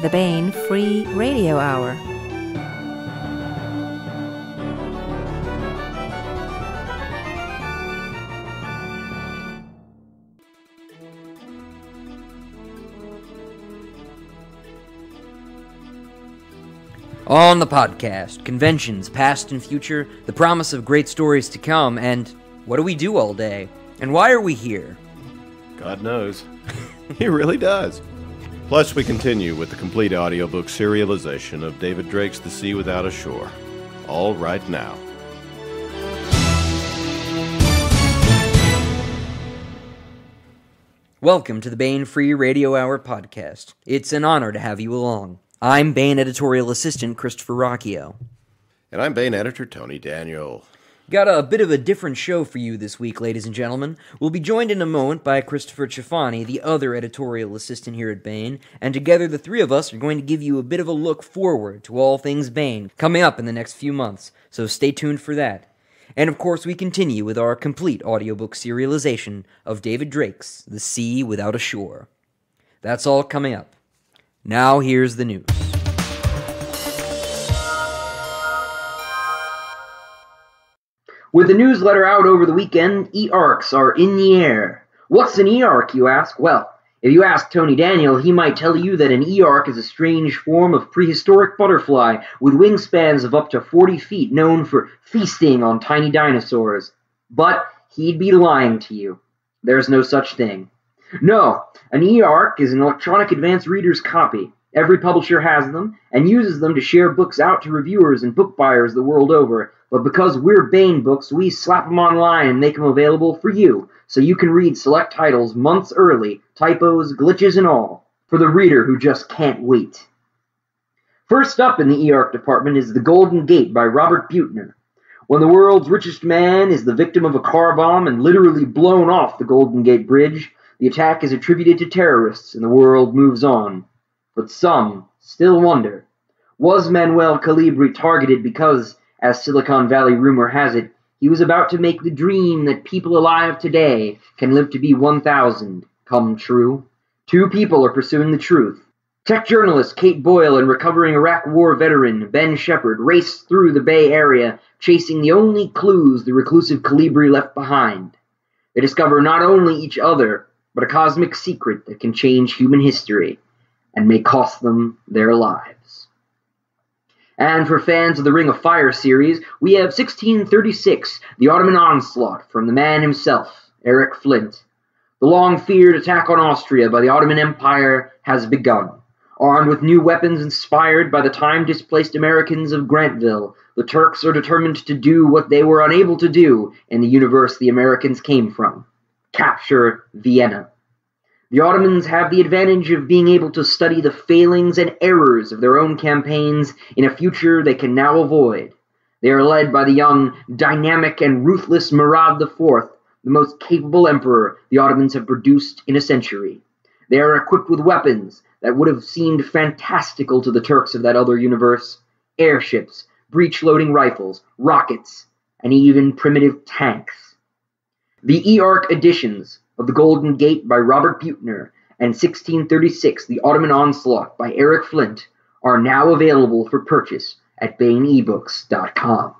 the Baen Free Radio Hour. On the podcast, conventions, past and future, the promise of great stories to come, and what do we do all day? And why are we here? God knows. he really does. Plus, we continue with the complete audiobook serialization of David Drake's The Sea Without a Shore. All right now. Welcome to the Baen Free Radio Hour podcast. It's an honor to have you along. I'm Baen editorial assistant Christopher Ruocchio. And I'm Baen editor Tony Daniel. Got a bit of a different show for you this week, ladies and gentlemen. We'll be joined in a moment by Christopher Cifani, the other editorial assistant here at Baen, and together the three of us are going to give you a bit of a look forward to all things Baen coming up in the next few months, so stay tuned for that. And of course, we continue with our complete audiobook serialization of David Drake's The Sea Without a Shore. That's all coming up. Now, here's the news. With the newsletter out over the weekend, e-arcs are in the air. What's an e-arc, you ask? Well, if you ask Tony Daniel, he might tell you that an e-arc is a strange form of prehistoric butterfly with wingspans of up to 40 feet known for feasting on tiny dinosaurs. But he'd be lying to you. There's no such thing. No, an e-arc is an electronic advanced reader's copy. Every publisher has them and uses them to share books out to reviewers and book buyers the world over. But because we're Baen Books, we slap them online and make them available for you, so you can read select titles months early, typos, glitches, and all, for the reader who just can't wait. First up in the e-arc department is The Golden Gate by Robert Buettner. When the world's richest man is the victim of a car bomb and literally blown off the Golden Gate Bridge, the attack is attributed to terrorists and the world moves on. But some still wonder was Manuel Calibri targeted because, as Silicon Valley rumor has it, he was about to make the dream that people alive today can live to be 1,000 come true? Two people are pursuing the truth. Tech journalist Kate Boyle and recovering Iraq War veteran Ben Shepard race through the Bay Area, chasing the only clues the reclusive Calibri left behind. They discover not only each other, but a cosmic secret that can change human history and may cost them their lives. And for fans of the Ring of Fire series, we have 1636, the Ottoman Onslaught from the man himself, Eric Flint. The long feared attack on Austria by the Ottoman Empire has begun. Armed with new weapons inspired by the time displaced Americans of Grantville, the Turks are determined to do what they were unable to do in the universe the Americans came from capture Vienna. The Ottomans have the advantage of being able to study the failings and errors of their own campaigns in a future they can now avoid. They are led by the young, dynamic, and ruthless Murad IV, the most capable emperor the Ottomans have produced in a century. They are equipped with weapons that would have seemed fantastical to the Turks of that other universe airships, breech loading rifles, rockets, and even primitive tanks. The E-Arc editions of The Golden Gate by Robert Buettner and 1636 The Ottoman Onslaught by Eric Flint are now available for purchase at BaenEbooks.com.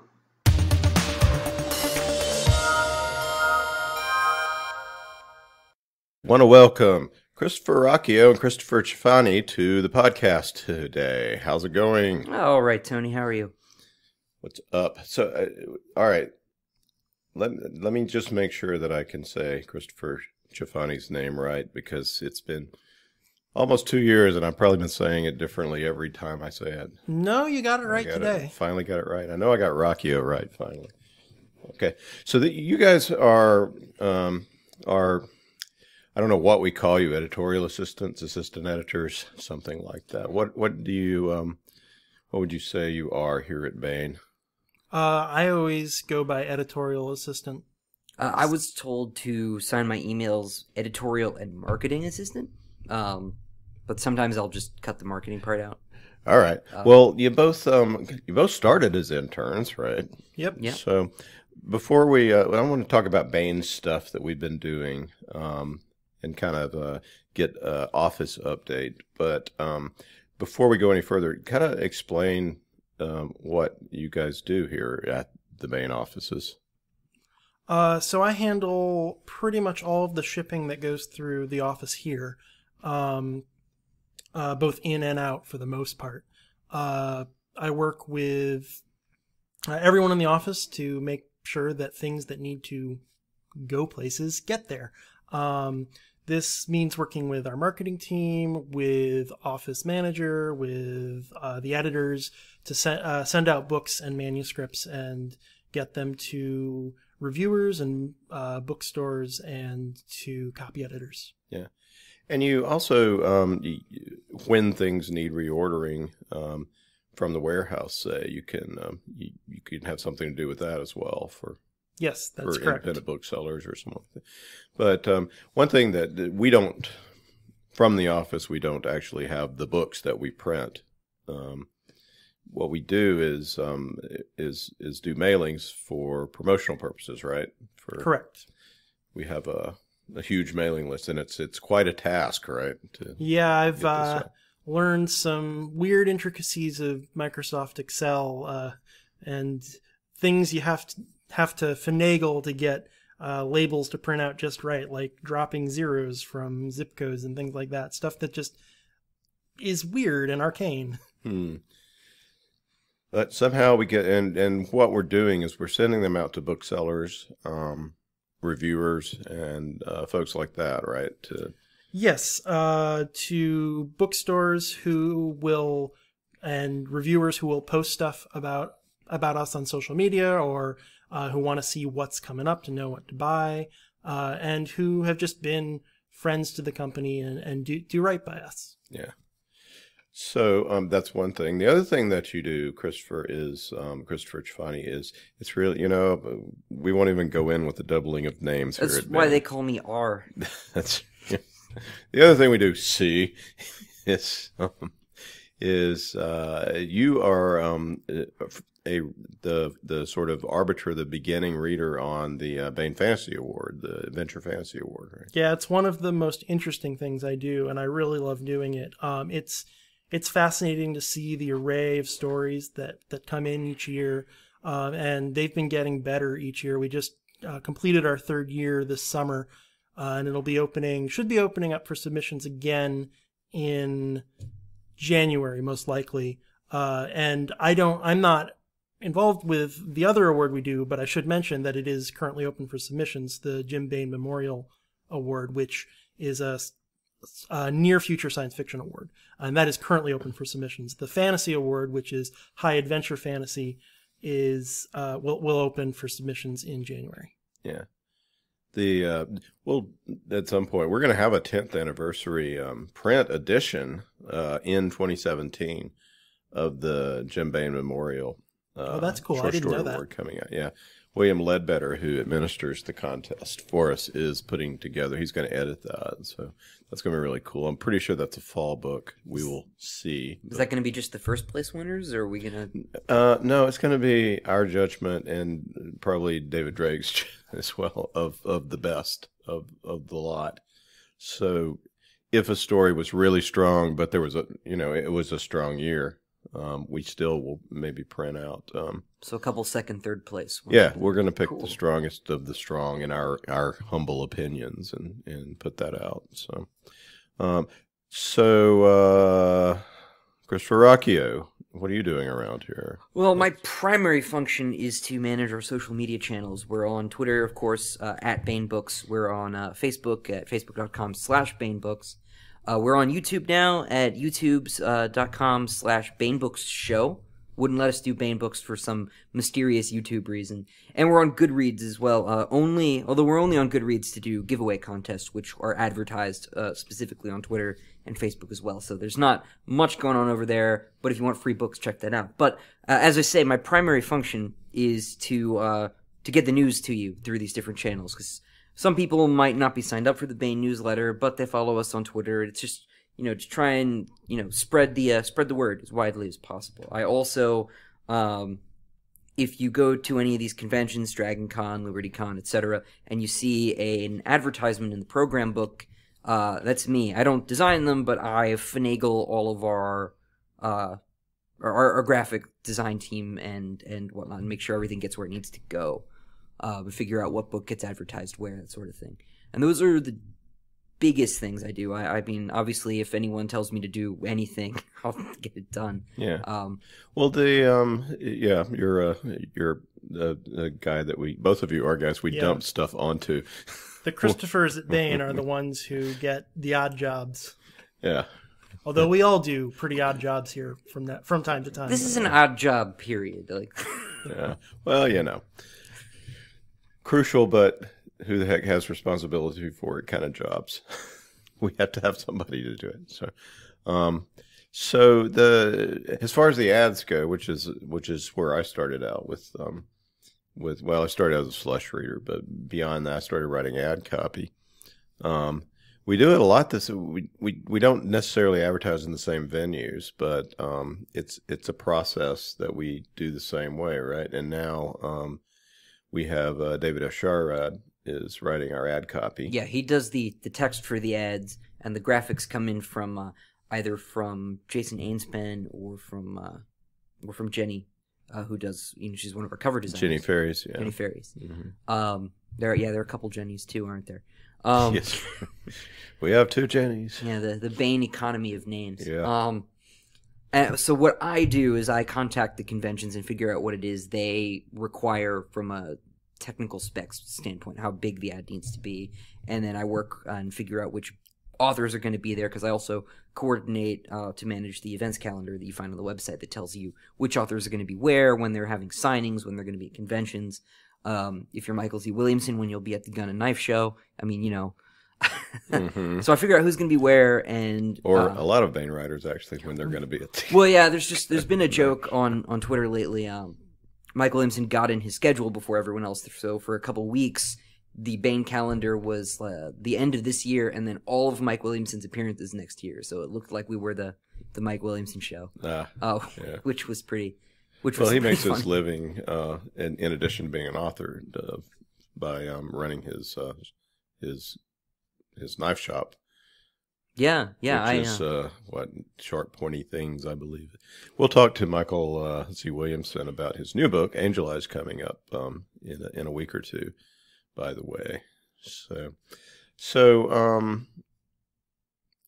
Want to welcome Christopher Ruocchio and Christopher Cifani to the podcast today. How's it going? All right, Tony, how are you? What's up? So, uh, all right. Let, let me just make sure that I can say Christopher Cifani's name right because it's been almost two years and I've probably been saying it differently every time I say it. No, you got it right got today. It, finally got it right. I know I got Ruocchio right finally. Okay, so the, you guys are um, are I don't know what we call you, editorial assistants, assistant editors, something like that. What what do you um, what would you say you are here at Baen? Uh, I always go by editorial assistant. Uh, I was told to sign my emails editorial and marketing assistant, um, but sometimes I'll just cut the marketing part out. All right. Uh, well, you both um, you both started as interns, right? Yep. Yeah. So before we, uh, I want to talk about Baen's stuff that we've been doing um, and kind of uh, get uh, office update. But um, before we go any further, kind of explain um, what you guys do here at the main offices. Uh, so I handle pretty much all of the shipping that goes through the office here, um, uh, both in and out for the most part. Uh, I work with uh, everyone in the office to make sure that things that need to go places get there. Um, this means working with our marketing team, with office manager, with uh, the editors to se- uh, send out books and manuscripts and get them to reviewers and uh, bookstores and to copy editors. Yeah. And you also, um, when things need reordering um, from the warehouse, say you can um, you, you can have something to do with that as well for Yes, that's for correct. independent booksellers or something. But um, one thing that we don't from the office, we don't actually have the books that we print. Um, what we do is um, is is do mailings for promotional purposes, right? For Correct. we have a a huge mailing list, and it's it's quite a task, right? To Yeah, I've uh, learned some weird intricacies of Microsoft Excel uh, and things you have to have to finagle to get uh, labels to print out just right, like dropping zeros from zip codes and things like that. Stuff that just is weird and arcane. Hmm. But somehow we get and and what we're doing is we're sending them out to booksellers, um, reviewers, and uh, folks like that, right? To Yes, uh, to bookstores who will and reviewers who will post stuff about about us on social media or uh, who want to see what's coming up to know what to buy, uh, and who have just been friends to the company and, and do, do right by us. Yeah. So um, that's one thing. The other thing that you do, Christopher, is um, Christopher Cifani is it's really you know we won't even go in with the doubling of names here. That's at why Baen. they call me R. That's the other thing we do. See, is um, is uh, you are um, a the the sort of arbiter, the beginning reader on the uh, Baen Fantasy Award, the Adventure Fantasy Award. Right? Yeah, it's one of the most interesting things I do, and I really love doing it. Um, it's it's fascinating to see the array of stories that that come in each year, um, and they've been getting better each year. We just uh, completed our third year this summer, uh, and it'll be opening should be opening up for submissions again in January, most likely. Uh, and I don't, I'm not involved with the other award we do, but I should mention that it is currently open for submissions, the Jim Baen Memorial Award, which is a, a near future science fiction award, and that is currently open for submissions. The Fantasy Award, which is high adventure fantasy, is uh, will will open for submissions in January. Yeah. The uh, well, at some point we're going to have a 10th anniversary um, print edition uh, in 2017 of the Jim Baen Memorial. Uh, Oh, that's cool. I didn't story know that. award coming out. Yeah, William Ledbetter, who administers the contest for us, is putting together. He's going to edit that, so that's going to be really cool. I'm pretty sure that's a fall book. We will see. Is that going to be just the first place winners, or are we going to? Uh, no, it's going to be our judgment and probably David Drake's as well of, of the best of, of the lot. So if a story was really strong, but there was a, you know, it was a strong year, um, we still will maybe print out. Um, So a couple second, third place. yeah, we're going to pick Cool. the strongest of the strong in our, our humble opinions and, and put that out. So, um, so, uh, Christopher Ruocchio, what are you doing around here? Well, my primary function is to manage our social media channels. We're on Twitter, of course, uh, at Baen Books. We're on uh, Facebook at facebook.com slash Baen Books. Uh, we're on YouTube now at youtube.com slash Baen Books Show. Wouldn't let us do Baen Books for some mysterious YouTube reason. And we're on Goodreads as well. Uh, only, although we're only on Goodreads to do giveaway contests, which are advertised uh, specifically on Twitter and Facebook as well. So there's not much going on over there. But if you want free books, check that out. But uh, as I say, my primary function is to uh, to get the news to you through these different channels because some people might not be signed up for the Baen newsletter, but they follow us on Twitter. It's just you know to try and you know spread the uh, spread the word as widely as possible. I also um, if you go to any of these conventions, Dragon Con, Liberty Con, etc., and you see a, an advertisement in the program book, uh, that's me. I don't design them, but I finagle all of our uh, our, our, graphic design team and and whatnot, and make sure everything gets where it needs to go, uh, and figure out what book gets advertised where, that sort of thing. And those are the biggest things I do. I, I mean, obviously, if anyone tells me to do anything, I'll get it done. Yeah. Um, Well, the um, yeah, you're uh, you're a, a guy that we both of you are guys we Yeah. dump stuff onto. The Christophers at Baen are the ones who get the odd jobs. Yeah. Although we all do pretty odd jobs here from that from time to time. this is an odd job, period. Like, Yeah. Well, you know, crucial, but who the heck has responsibility for it kind of jobs? we have to have somebody to do it. So, um, so the as far as the ads go, which is which is where I started out with um, with well, I started as a slush reader, but beyond that, I started writing ad copy. Um, we do it a lot. This we, we we don't necessarily advertise in the same venues, but um, it's it's a process that we do the same way, right? And now um, we have uh, David Afsharirad is writing our ad copy. yeah, he does the the text for the ads, and the graphics come in from uh, either from Jason Ainspen or from uh, or from Jenny, uh, who does you know she's one of our cover designers. Jenny Faries. Yeah. Jenny Faries. Mhm. Um, there, yeah, there are a couple Jennies too, aren't there? Um, yes. we have two Jennies. Yeah, the the Baen economy of names. Yeah. Um, and so what I do is I contact the conventions and figure out what it is they require from a technical specs standpoint, how big the ad needs to be, and then I work and figure out which authors are going to be there because I also coordinate uh, to manage the events calendar that you find on the website that tells you which authors are going to be where, when they're having signings, when they're going to be at conventions. Um, if you're Michael Z. Williamson, when you'll be at the Gun and Knife Show. I mean, you know. Mhm. So I figure out who's going to be where, and Or uh, a lot of Baen writers actually when they're going to be at the well, yeah. There's just there's been a joke on on Twitter lately. Um, Mike Williamson got in his schedule before everyone else, so for a couple weeks, the Baen calendar was uh, the end of this year, and then all of Mike Williamson's appearances next year. So it looked like we were the the Mike Williamson show. Ah, Oh, Yeah. which was pretty. Which well, was he makes his living uh, in, in addition to being an author uh, by um, running his uh, his his knife shop. Yeah, yeah. I is uh, uh, what sharp, pointy things, I believe. We'll talk to Michael uh, Z. Williamson about his new book, Angel Eyes, coming up um, in a, in a week or two. By the way, so so um,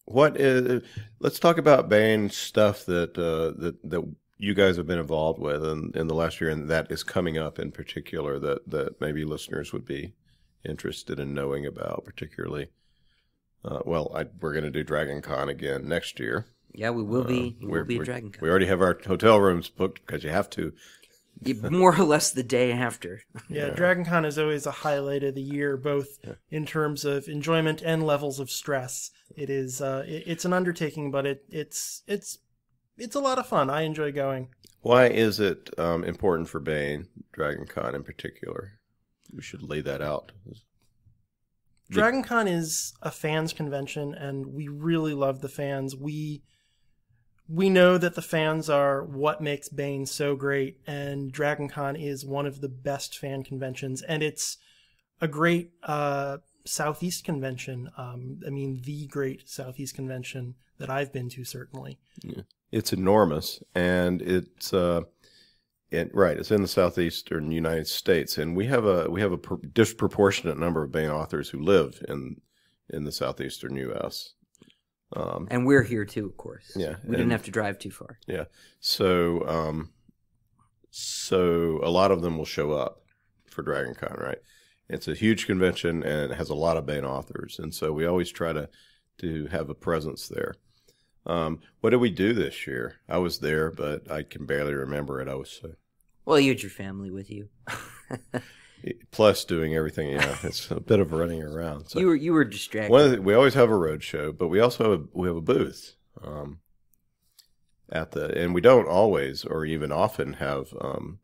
what is? Let's talk about Baen stuff that uh, that that you guys have been involved with in, in the last year, and that is coming up in particular that that maybe listeners would be interested in knowing about, particularly. Uh, well, I, we're going to do Dragon Con again next year. yeah, we will be. Uh, We will be a Dragon Con. We already have our hotel rooms booked because you have to. More or less the day after. Yeah, Yeah. Dragon Con is always a highlight of the year, both in terms of enjoyment and levels of stress. It is uh, it, it's an undertaking, but it it's it's it's a lot of fun. I enjoy going. Why is it um, important for Baen, Dragon Con in particular? We should lay that out. Dragon Con is a fans convention, and we really love the fans. We we know that the fans are what makes Baen so great, and Dragon Con is one of the best fan conventions, and it's a great uh, Southeast convention. Um, I mean, the great Southeast convention that I've been to, certainly. It's enormous, and it's uh, it, right. It's in the southeastern United States, and we have a we have a pr- disproportionate number of Baen authors who live in in the southeastern U.S. Um, And we're here too, of course. Yeah, We didn't have to drive too far. Yeah. So, um, so a lot of them will show up for Dragon Con, right? It's a huge convention and it has a lot of Baen authors, and so we always try to to have a presence there. Um, what did we do this year? I was there, but I can barely remember it. I was so Well, you had your family with you. plus doing everything. Yeah, it's a bit of running around. So you were you were distracted. One of the, we always have a road show, but we also have, we have a booth um, at the, and we don't always or even often have, um,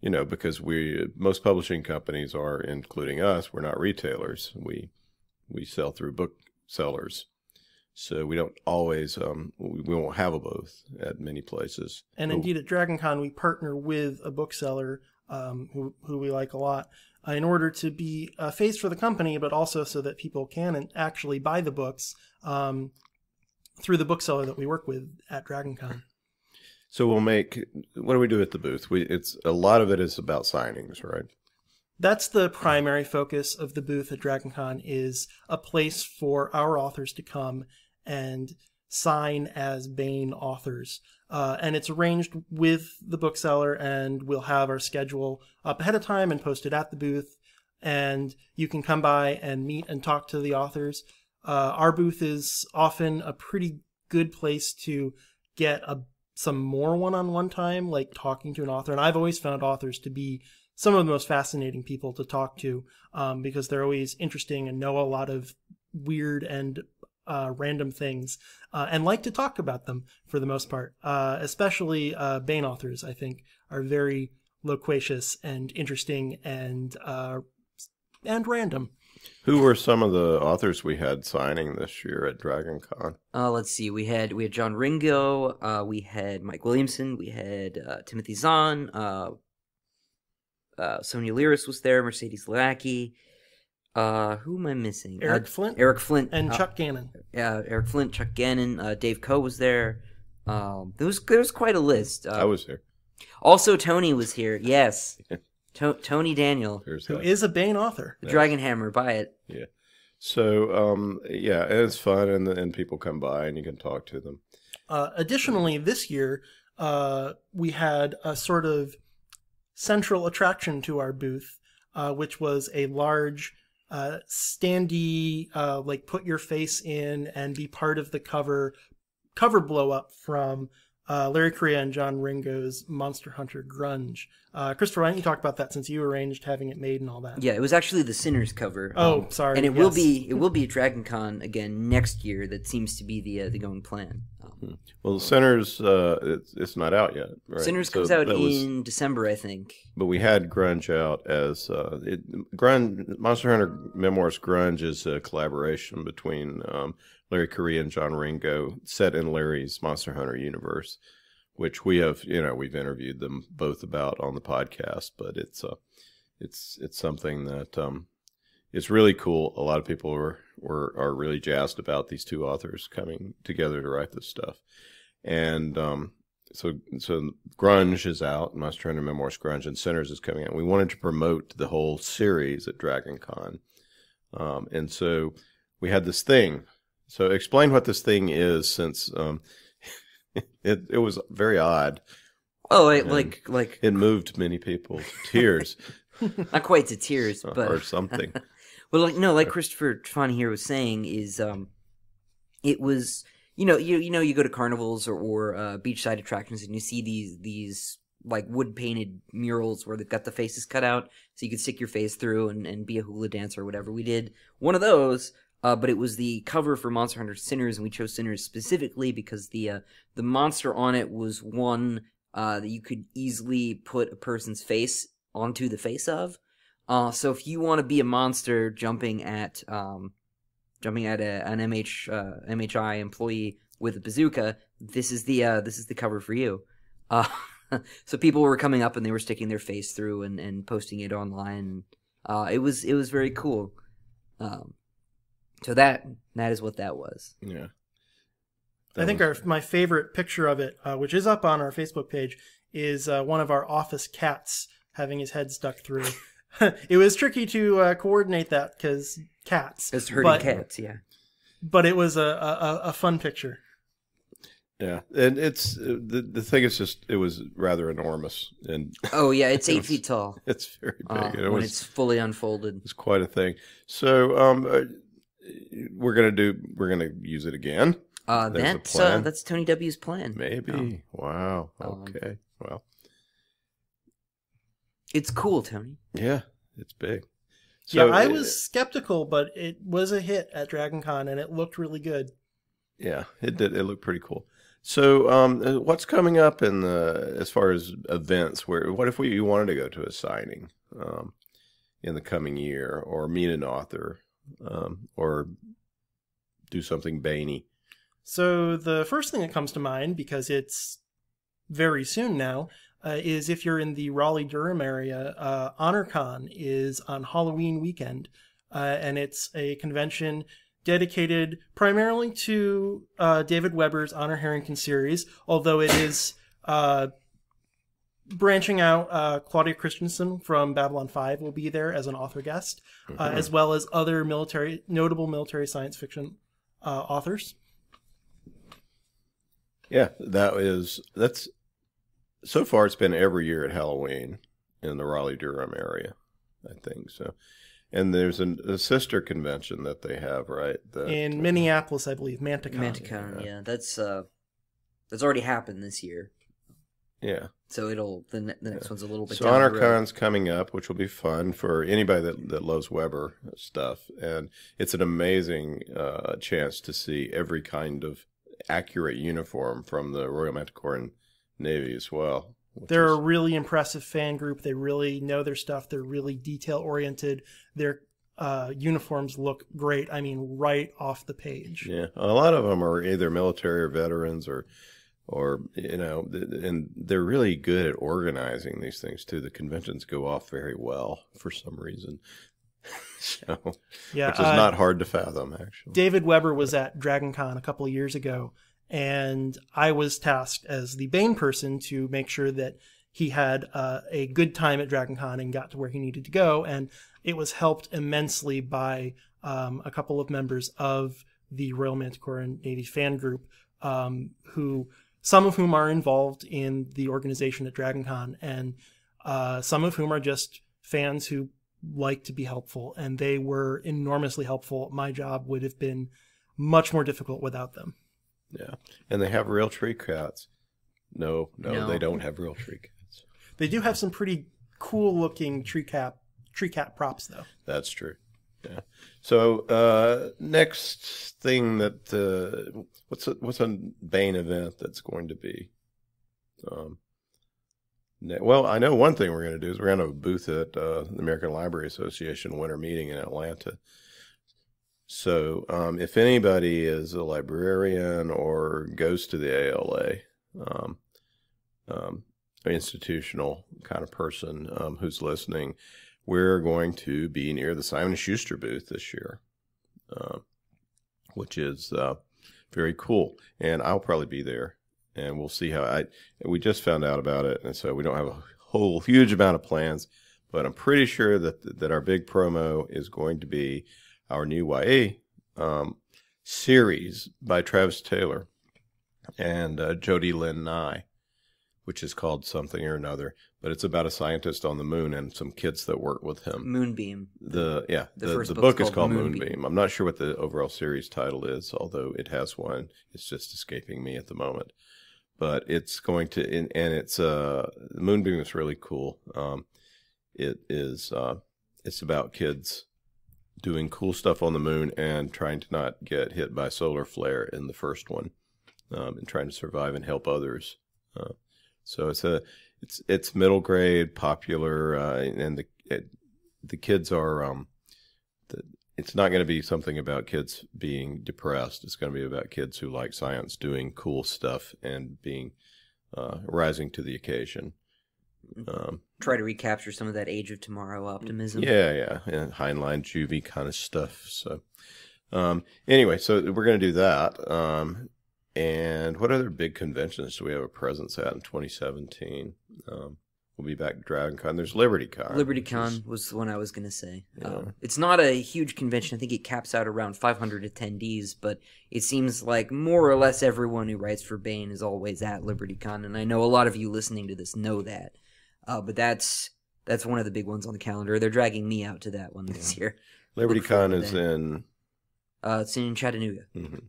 you know, because we most publishing companies are, including us, we're not retailers. We we sell through booksellers, so we don't always um, we, won't have a booth at many places. And indeed, at DragonCon, we partner with a bookseller um, who, who we like a lot uh, in order to be a face for the company, but also so that people can and actually buy the books um, through the bookseller that we work with at DragonCon. So we'll make. What do we do at the booth? We it's a lot of it is about signings, right? That's the primary focus of the booth at DragonCon is a place for our authors to come and sign as Baen authors. Uh, and it's arranged with the bookseller and we'll have our schedule up ahead of time and posted at the booth. And you can come by and meet and talk to the authors. Uh, our booth is often a pretty good place to get a some more one-on-one time, like talking to an author. And I've always found authors to be some of the most fascinating people to talk to um, because they're always interesting and know a lot of weird and uh, random things uh, and like to talk about them for the most part. Uh, especially uh, Baen authors, I think, are very loquacious and interesting and uh, and random. Who were some of the authors we had signing this year at Dragon Con? Uh, let's see. We had we had John Ringo. Uh, we had Mike Williamson. We had uh, Timothy Zahn. Uh, uh, Sonia Lyris was there. Mercedes Lackey. Uh, who am I missing? Eric Uh, Flint Eric Flint and uh, Chuck Gannon. Yeah, Eric Flint, Chuck Gannon, uh, Dave Coe was there. Um, there was there was quite a list. Uh, I was there. also Tony was here. Yes, to- Tony Daniel, There's Who that. is a Baen author? the Dragon Hammer. Buy it. Yeah. So um, yeah, and it's fun, and and people come by and you can talk to them. Uh, additionally, this year uh, we had a sort of central attraction to our booth, uh, which was a large uh, standee, uh, like put your face in and be part of the cover cover blow up from uh, Larry Correia and John Ringo's Monster Hunter Grunge. Uh, Christopher, why don't you talk about that since you arranged having it made and all that? Yeah, it was actually the Sinners cover. Oh, um, sorry, And it will be it will be at Dragon Con again next year. That seems to be the uh, the going plan. Um, Well, the Sinners, uh, it's, it's not out yet. Right? Sinners So comes out that was- in December, I think. but we had Grunge out as uh, it, Grunge. Monster Hunter Memoirs Grunge is a collaboration between um, Larry Correia and John Ringo, set in Larry's Monster Hunter universe, which we have. You know, we've interviewed them both about on the podcast. But it's uh, it's it's something that um, it's really cool. A lot of people are were are really jazzed about these two authors coming together to write this stuff, and um, so so grunge is out monster hunter memoirs grunge and sinners is coming out we wanted to promote the whole series at dragon con um, and so we had this thing so explain what this thing is since um, it, it was very odd. Oh, I, And- like like it moved many people to tears. Not quite to tears, but or something. Well, like no, like Christopher Cifani here was saying, is um, it was you know you you know you go to carnivals or or uh, beachside attractions and you see these these like wood painted murals where they've got the faces cut out so you could stick your face through and, and be a hula dancer or whatever. We did one of those, uh, but it was the cover for Monster Hunter Sinners, and we chose Sinners specifically because the uh, the monster on it was one uh, that you could easily put a person's face onto the face of. Uh, so if you want to be a monster jumping at um, jumping at a, an MH uh, MHI employee with a bazooka, this is the uh, this is the cover for you. So people were coming up and they were sticking their face through and, and posting it online. It was it was very cool. Um, so that that is what that was. yeah I think our my favorite picture of it, uh, which is up on our Facebook page, is uh, one of our office cats having his head stuck through. it was tricky to uh, coordinate that because cats. It's hurting but, cats, yeah. But it was a, a, a fun picture. yeah and it's the, the thing is just it was rather enormous and Oh yeah, it's It eight was feet tall it's very big uh, and it when was it's fully unfolded. It's quite a thing. So um, uh, we're gonna do. We're gonna use it again. Uh, There's a that's uh, plan. that's Tony W's plan. Maybe. Wow. Um, Okay. well, It's cool, Tony. yeah, it's big. yeah, I uh, was skeptical, but it was a hit at Dragon Con and it looked really good. Yeah, it did. It looked pretty cool. So, um, uh, what's coming up in the as far as events? Where what if we you wanted to go to a signing um, in the coming year, or meet an author, um, or do something Baney? So the first thing that comes to mind, because it's very soon now, uh, is if you're in the Raleigh Durham area, uh, HonorCon is on Halloween weekend, uh, and it's a convention dedicated primarily to uh, David Weber's Honor Harrington series, although it is Uh, branching out, uh, Claudia Christian from Babylon 5 will be there as an author guest, uh, as well as other military, notable military science fiction uh, authors. Yeah, that is that's so far it's been every year at Halloween in the Raleigh Durham area, I think so. And there's an, a sister convention that they have, right? That, In Minneapolis, I believe, Manticon. Manticon, yeah, that's uh, that's already happened this year, yeah. so it'll the, ne- the next one's a little bit. So down the road. HonorCon's coming up, which will be fun for anybody that, that loves Weber stuff, and it's an amazing uh, chance to see every kind of accurate uniform from the Royal Manticoran Navy as well. They're is- a really impressive fan group. They really know their stuff. They're really detail oriented. Their uh, uniforms look great. I mean, right off the page. Yeah, a lot of them are either military or veterans, or, or you know, and they're really good at organizing these things too. The conventions go off very well for some reason, so Yeah, which is uh, not hard to fathom actually. David Weber was at DragonCon a couple of years ago, and I was tasked as the Baen person to make sure that he had uh, a good time at DragonCon and got to where he needed to go. And it was helped immensely by um, a couple of members of the Royal Manticoran Navy fan group, um, who some of whom are involved in the organization at DragonCon, and uh, some of whom are just fans who like to be helpful, and they were enormously helpful. My job would have been much more difficult without them. Yeah, and they have real tree cats. No, no, No. they don't have real tree cats. They do have some pretty cool looking tree cap tree cat props though. That's true. Yeah. So uh, next thing that uh, what's a, what's a Baen event that's going to be? Um, well, I know one thing we're going to do is we're going to have a booth at uh, the American Library Association winter meeting in Atlanta. So um, if anybody is a librarian or goes to the ALA, um, um, institutional kind of person um, who's listening, we're going to be near the Simon Schuster booth this year, uh, which is uh, very cool. And I'll probably be there, and we'll see how I. We just found out about it, and so we don't have a whole huge amount of plans, but I'm pretty sure that that our big promo is going to be our new YA um, series by Travis Taylor and uh, Jody Lynn Nye, which is called something or another, but it's about a scientist on the moon and some kids that work with him. Moonbeam. The yeah, The the, the book is called Moonbeam. Moonbeam. I'm not sure what the overall series title is, although it has one. It's just escaping me at the moment. But it's going to and, and it's uh Moonbeam is really cool. Um, it is uh, it's about kids doing cool stuff on the moon and trying to not get hit by solar flare in the first one, um, and trying to survive and help others. Uh, so it's a it's it's middle grade, popular, uh, and the it, the kids are um, the, it's not going to be something about kids being depressed. It's going to be about kids who like science, doing cool stuff, and being uh, rising to the occasion. Um, Try to recapture some of that Age of Tomorrow optimism. yeah, yeah, and Heinlein, Juvie kind of stuff. So, um, anyway, so we're going to do that. Um, and what other big conventions do we have a presence at in 2017? Um, we'll be back at DragonCon. There's LibertyCon. which is- LibertyCon was the one I was going to say. Yeah. Um, it's not a huge convention. I think it caps out around 500 attendees, but it seems like more or less everyone who writes for Baen is always at LibertyCon, and I know a lot of you listening to this know that. Uh, but that's that's one of the big ones on the calendar. They're dragging me out to that one this year. LibertyCon is in. Uh, it's in Chattanooga. mhm.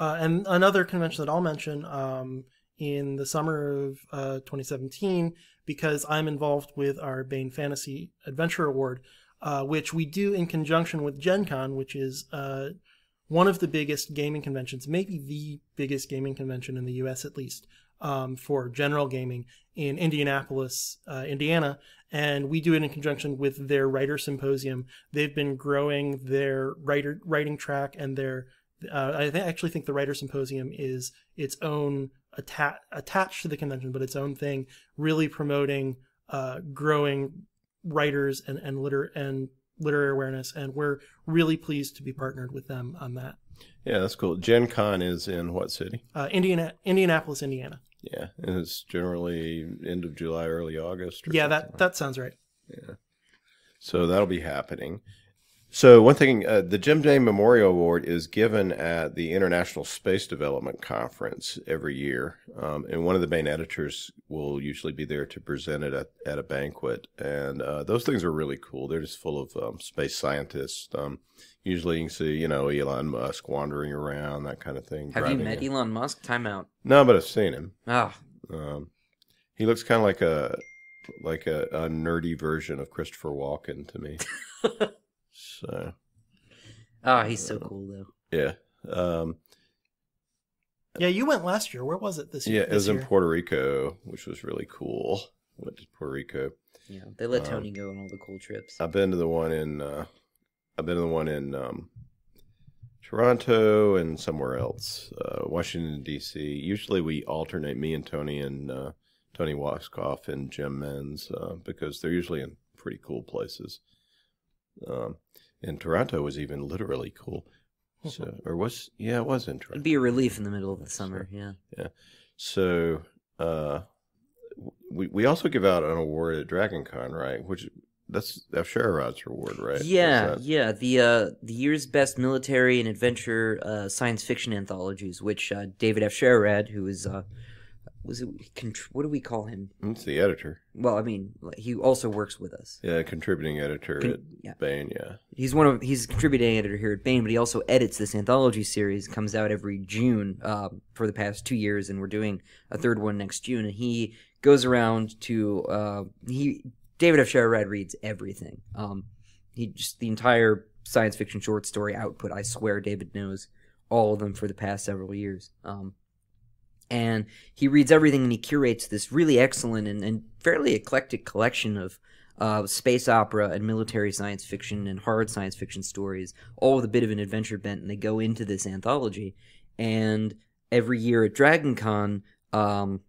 Uh, and another convention that I'll mention um, in the summer of uh, 2017, because I'm involved with our Baen Fantasy Adventure Award, uh, which we do in conjunction with Gen Con, which is uh, one of the biggest gaming conventions, maybe the biggest gaming convention in the US at least, um, for general gaming in Indianapolis, uh, Indiana. And we do it in conjunction with their writer symposium. They've been growing their writer writing track and their uh, I th- actually think the writer symposium is its own atta- attached to the convention, but its own thing, really promoting uh, growing writers and and liter and literary awareness. And we're really pleased to be partnered with them on that. Yeah, that's cool. Gen Con is in what city? Uh, Indiana, Indianapolis, Indiana. Yeah, and it's generally end of July, early August. Yeah, that that sounds right. Yeah, so that'll be happening. So one thing, uh, the Jim Day Memorial Award is given at the International Space Development Conference every year, um, and one of the main editors will usually be there to present it at, at a banquet. And uh, those things are really cool. They're just full of um, space scientists. Um, usually, you can see, you know, Elon Musk wandering around, that kind of thing. Have you met Elon Musk? Time out. No, but I've seen him. Ah, Um, he looks kind of like a like a, a nerdy version of Christopher Walken to me. so ah, he's so cool though. yeah, um, Yeah, you went last year. Where was it this year? yeah, it was this in year? Puerto Rico, which was really cool. Went to Puerto Rico. Yeah, they let Um, Tony go on all the cool trips. I've been to the one in uh, I've been to the one in um, Toronto and somewhere else, uh, Washington D.C. Usually we alternate me and Tony and uh, Tony Weisskopf and Jim Minz uh, because they're usually in pretty cool places. Um, and Toronto was even literally cool. So, or was yeah, it was in Toronto. It'd be a relief in the middle of the summer. Yeah. Yeah. So uh, we we also give out an award at Dragon Con, right? Which that's Afsharirad's award, right? Yeah, yeah. The uh, the year's best military and adventure uh, science fiction anthologies, which uh, David Afsharirad, who is uh, was it what do we call him? It's the editor. Well, I mean, he also works with us. Yeah, contributing editor Con- at yeah. Baen. Yeah, He's one of he's a contributing editor here at Baen, but he also edits this anthology series. Comes out every June um, for the past two years, and we're doing a third one next June. And he goes around to uh, he David Afsharirad reads everything. Um, he just the entire science fiction short story output. I swear, David knows all of them for the past several years. Um, and he reads everything and he curates this really excellent and, and fairly eclectic collection of uh, space opera and military science fiction and hard science fiction stories, all with a bit of an adventure bent, and they go into this anthology. And every year at Dragon Con, um,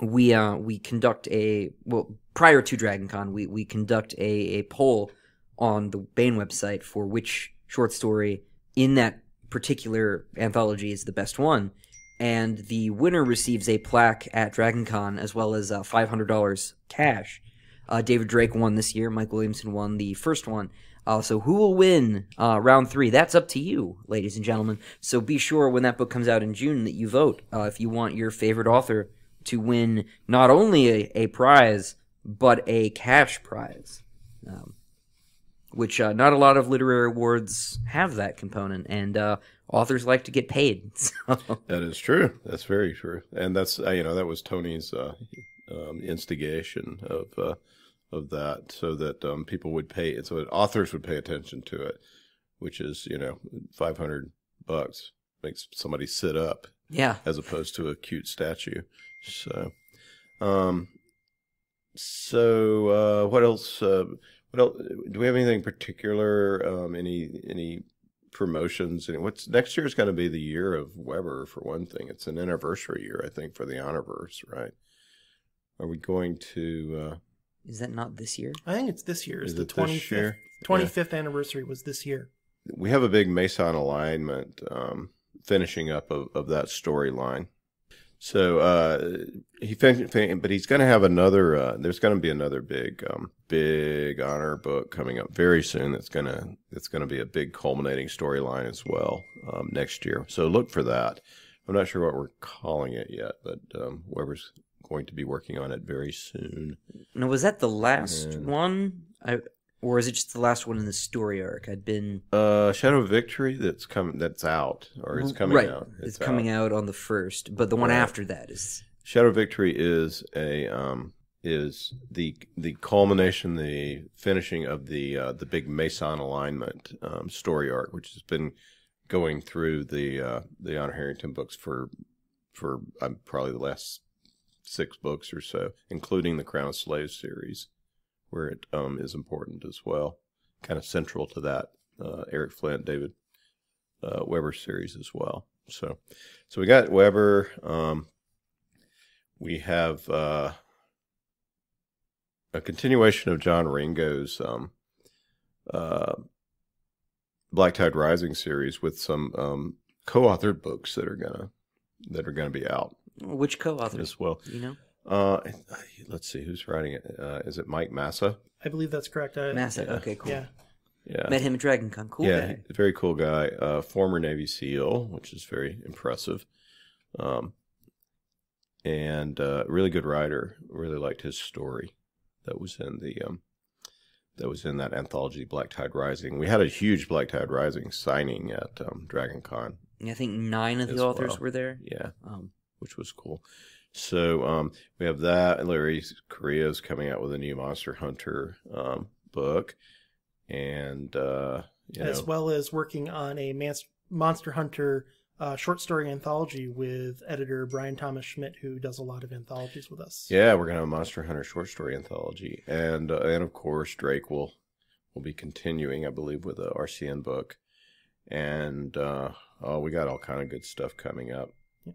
we uh, we conduct a well prior to Dragon Con, we we conduct a, a poll on the Baen website for which short story in that particular anthology is the best one. And the winner receives a plaque at Dragon Con as well as uh, $500 cash. Uh, David Drake won this year. Mike Williamson won the first one. Uh, so who will win uh, round three? That's up to you, ladies and gentlemen. So be sure when that book comes out in June that you vote uh, if you want your favorite author to win not only a, a prize but a cash prize. Um, which uh, not a lot of literary awards have that component, and authors like to get paid. So that is true. That's very true, and that's uh, you know that was Tony's uh, um, instigation of uh, of that, so that um, people would pay, so that authors would pay attention to it, which is you know five hundred bucks makes somebody sit up yeah, as opposed to a cute statue. So, um, so uh, what else? Uh, what else? Do we have anything particular? Um, any any promotions? And what's next year is going to be the year of Weber for one thing. It's an anniversary year, I think, for the Honorverse, right? Are we going to? Uh, is that not this year? I think it's this year. It's Is the twenty fifth? Twenty fifth anniversary was this year. we have a big Mesan alignment um, finishing up of, of that storyline. So uh, he, fin- fin- but he's going to have another. Uh, there's going to be another big, um, big honor book coming up very soon. That's gonna that's going to be a big culminating storyline as well um, next year. So look for that. I'm not sure what we're calling it yet, but um, Weber's going to be working on it very soon. Now, was that the last Yeah. one? I, or is it just the last one in the story arc? I'd been Uh, Shadow of Victory that's coming. That's out or it's coming right. out. It's, coming out. on the first, but the one Right. after that is Shadow Victory is a um, is the the culmination, the finishing of the uh, the big Mesan alignment um, story arc, which has been going through the uh, the Honor Harrington books for for um, probably the last six books or so, including the Crown of Slaves series, where it um, is important as well, kind of central to that uh, Eric Flint, David uh, Weber series as well. So, so we got Weber. Um, we have uh, a continuation of John Ringo's um, uh, Black Tide Rising series with some um, co-authored books that are gonna that are gonna be out Which co-authors? as well. You know, Uh, let's see who's writing it. Uh, is it Mike Massa? I believe that's correct. I, Massa. Okay, cool. Yeah. Yeah. Met him at Dragon Con. Cool yeah, guy. very cool guy. Uh, former Navy SEAL, which is very impressive. Um, and uh, really good writer. Really liked his story that was in the um, that was in that anthology, Black Tide Rising. We had a huge Black Tide Rising signing at um, Dragon Con. I think nine of the authors well. were there. Yeah, Um, which was cool. So um, we have that. Larry is coming out with a new Monster Hunter um, book, and uh, you as know, well as working on a Mans- Monster Hunter uh, short story anthology with editor Bryan Thomas Schmidt, who does a lot of anthologies with us. Yeah, we're gonna have a Monster Hunter short story anthology, and uh, and of course Drake will will be continuing, I believe, with the RCN book, and uh, oh, we got all kind of good stuff coming up.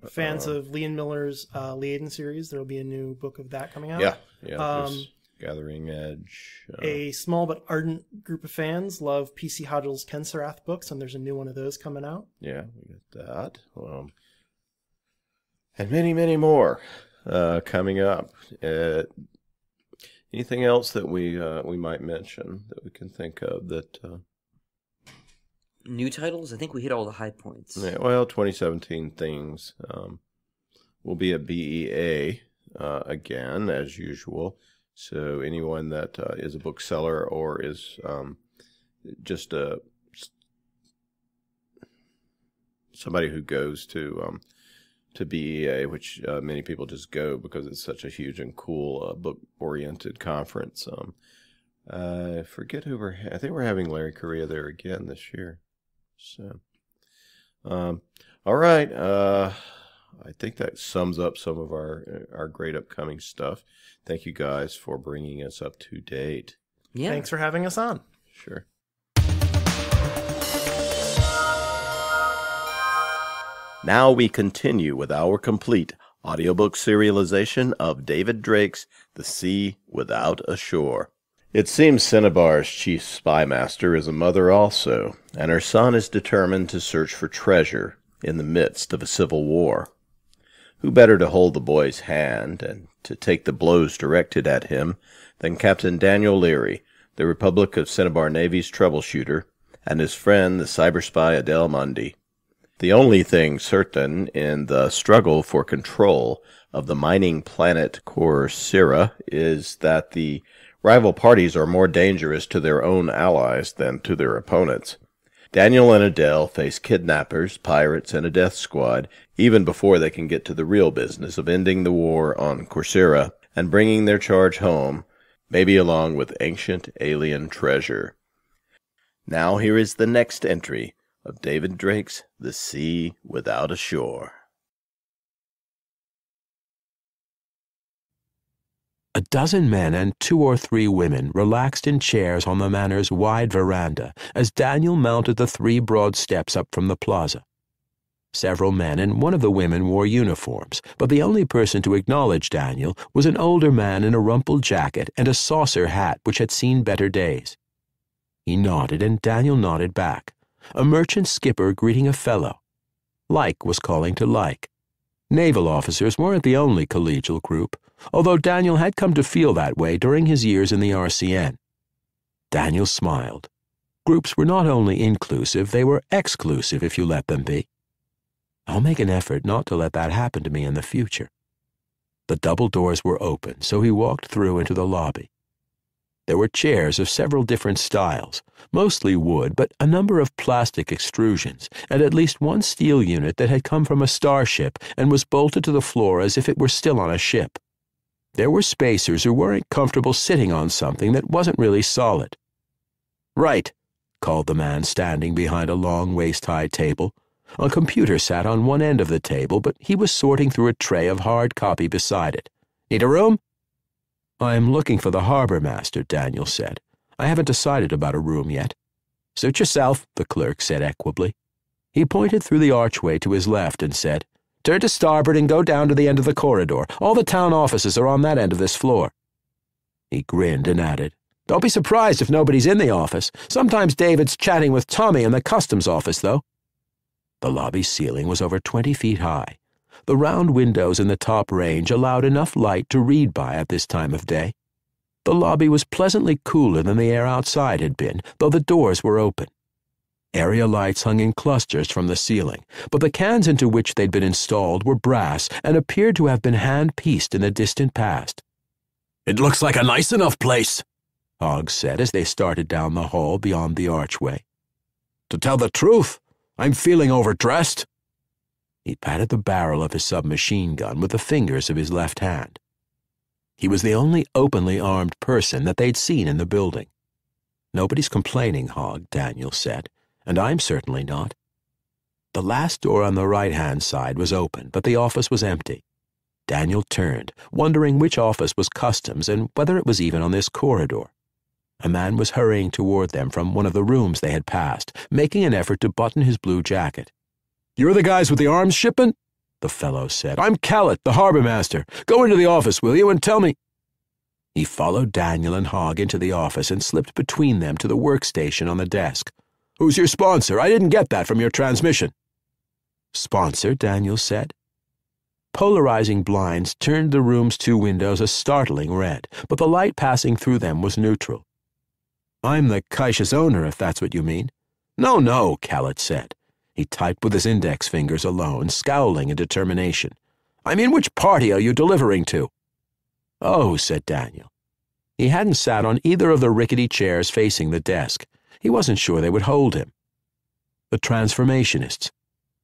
Fans Uh, of Leon Miller's uh, Liaden series, there will be a new book of that coming out. Yeah, yeah. Um, Gathering Edge. Uh, A small but ardent group of fans love PC Hodgell's Ken Sarath books, and there's a new one of those coming out. yeah, we got that. Um, and many, many more uh, coming up. Uh, anything else that we uh, we might mention that we can think of that? Uh, new titles. I think we hit all the high points. Yeah, well, 2017 things. Um, we'll be at BEA uh, again, as usual. So anyone that uh, is a bookseller or is um, just a somebody who goes to um, to BEA, which uh, many people just go because it's such a huge and cool uh, book-oriented conference. Um, I forget who we're. I think we're having Larry Correia there again this year. So, um, all right. Uh, I think that sums up some of our our great upcoming stuff. Thank you guys for bringing us up to date. Yeah. Thanks for having us on. Sure. Now we continue with our complete audiobook serialization of David Drake's The Sea Without a Shore. It seems Cinnabar's chief spy master is a mother also, and her son is determined to search for treasure in the midst of a civil war. Who better to hold the boy's hand and to take the blows directed at him than Captain Daniel Leary, the Republic of Cinnabar Navy's troubleshooter, and his friend, the cyber spy Adele Mundy. The only thing certain in the struggle for control of the mining planet Corcyra is that the rival parties are more dangerous to their own allies than to their opponents. Daniel and Adele face kidnappers, pirates, and a death squad even before they can get to the real business of ending the war on Corcyra and bringing their charge home, maybe along with ancient alien treasure. Now here is the next entry of David Drake's The Sea Without a Shore. A dozen men and two or three women relaxed in chairs on the manor's wide veranda as Daniel mounted the three broad steps up from the plaza. Several men and one of the women wore uniforms, but the only person to acknowledge Daniel was an older man in a rumpled jacket and a saucer hat which had seen better days. He nodded, and Daniel nodded back. A merchant skipper greeting a fellow. Like was calling to like. Naval officers weren't the only collegial group, although Daniel had come to feel that way during his years in the RCN. Daniel smiled. Groups were not only inclusive, they were exclusive if you let them be. I'll make an effort not to let that happen to me in the future. The double doors were open, so he walked through into the lobby. There were chairs of several different styles, mostly wood, but a number of plastic extrusions, and at least one steel unit that had come from a starship and was bolted to the floor as if it were still on a ship. There were spacers who weren't comfortable sitting on something that wasn't really solid. Right, called the man standing behind a long waist-high table. A computer sat on one end of the table, but he was sorting through a tray of hard copy beside it. Need a room? I'm looking for the harbor master, Daniel said. I haven't decided about a room yet. Suit yourself, the clerk said equably. He pointed through the archway to his left and said, Turn to starboard and go down to the end of the corridor. All the town offices are on that end of this floor. He grinned and added, Don't be surprised if nobody's in the office. Sometimes David's chatting with Tommy in the customs office, though. The lobby ceiling was over 20 feet high. The round windows in the top range allowed enough light to read by at this time of day. The lobby was pleasantly cooler than the air outside had been, though the doors were open. Area lights hung in clusters from the ceiling, but the cans into which they'd been installed were brass and appeared to have been hand pieced in the distant past. It looks like a nice enough place, Hogg said as they started down the hall beyond the archway. To tell the truth, I'm feeling overdressed. He patted the barrel of his submachine gun with the fingers of his left hand. He was the only openly armed person that they'd seen in the building. Nobody's complaining, Hogg, Daniel said and I'm certainly not. The last door on the right-hand side was open, but the office was empty. Daniel turned, wondering which office was Customs and whether it was even on this corridor. A man was hurrying toward them from one of the rooms they had passed, making an effort to button his blue jacket. You're the guys with the arms shipment? The fellow said. I'm Callett, the harbor master. Go into the office, will you, and tell me. He followed Daniel and Hogg into the office and slipped between them to the workstation on the desk. Who's your sponsor? I didn't get that from your transmission. Sponsor, Daniel said. Polarizing blinds turned the room's two windows a startling red, but the light passing through them was neutral. I'm the Kaisha's owner, if that's what you mean. No, no, Callett said. He typed with his index fingers alone, scowling in determination. I mean, which party are you delivering to? Oh, said Daniel. He hadn't sat on either of the rickety chairs facing the desk. He wasn't sure they would hold him. The transformationists.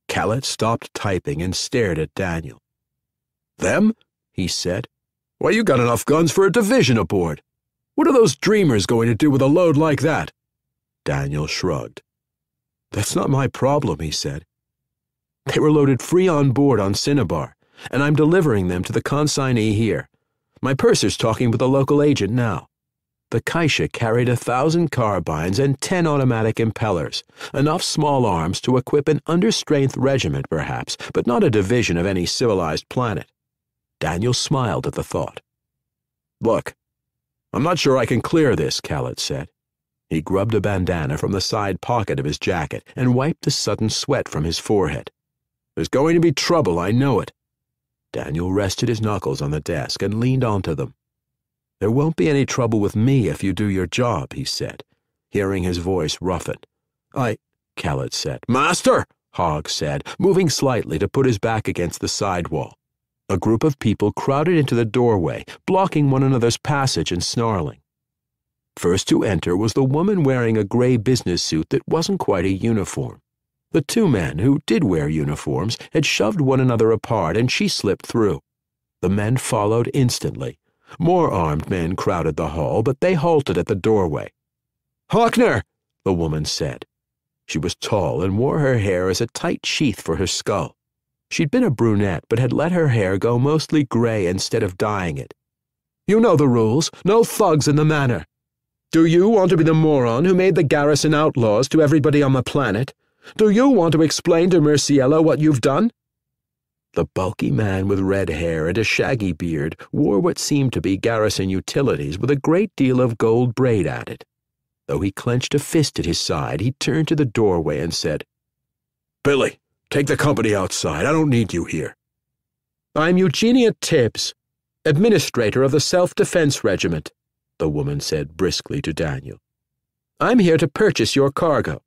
Callett stopped typing and stared at Daniel. Them? he said. Why, you got enough guns for a division aboard. What are those dreamers going to do with a load like that? Daniel shrugged. That's not my problem, he said. They were loaded free on board on Cinnabar, and I'm delivering them to the consignee here. My purser's talking with the local agent now. The Kaisha carried a thousand carbines and ten automatic impellers, enough small arms to equip an understrength regiment, perhaps, but not a division of any civilized planet. Daniel smiled at the thought. Look, I'm not sure I can clear this, Callett said. He grubbed a bandana from the side pocket of his jacket and wiped the sudden sweat from his forehead. There's going to be trouble, I know it. Daniel rested his knuckles on the desk and leaned onto them. There won't be any trouble with me if you do your job, he said, hearing his voice roughen. I, Callett said. Master, Hogg said, moving slightly to put his back against the side wall. A group of people crowded into the doorway, blocking one another's passage and snarling. First to enter was the woman wearing a gray business suit that wasn't quite a uniform. The two men, who did wear uniforms, had shoved one another apart and she slipped through. The men followed instantly, more armed men crowded the hall, but they halted at the doorway. Hockner, the woman said. She was tall and wore her hair as a tight sheath for her skull. She'd been a brunette, but had let her hair go mostly gray instead of dyeing it. You know the rules. No thugs in the manor. Do you want to be the moron who made the garrison outlaws to everybody on the planet? Do you want to explain to Murciello what you've done? The bulky man with red hair and a shaggy beard wore what seemed to be garrison utilities with a great deal of gold braid at it. Though he clenched a fist at his side, he turned to the doorway and said, Billy, take the company outside. I don't need you here. I'm Eugenia Tibbs, administrator of the Self Defense Regiment, the woman said briskly to Daniel. I'm here to purchase your cargo.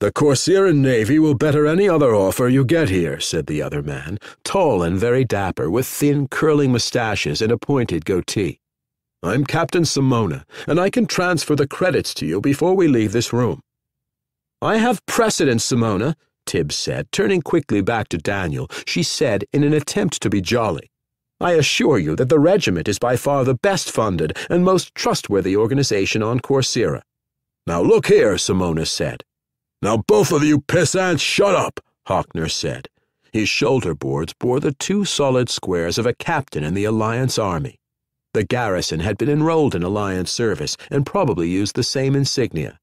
The Corcyra Navy will better any other offer you get here, said the other man, tall and very dapper, with thin, curling mustaches and a pointed goatee. I'm Captain Simona, and I can transfer the credits to you before we leave this room. I have precedence, Simona, Tibbs said, turning quickly back to Daniel. She said in an attempt to be jolly. I assure you that the regiment is by far the best funded and most trustworthy organization on Corcyra. Now look here, Simona said. Now both of you pissants shut up, Hockner said. His shoulder boards bore the two solid squares of a captain in the Alliance Army. The garrison had been enrolled in Alliance service and probably used the same insignia.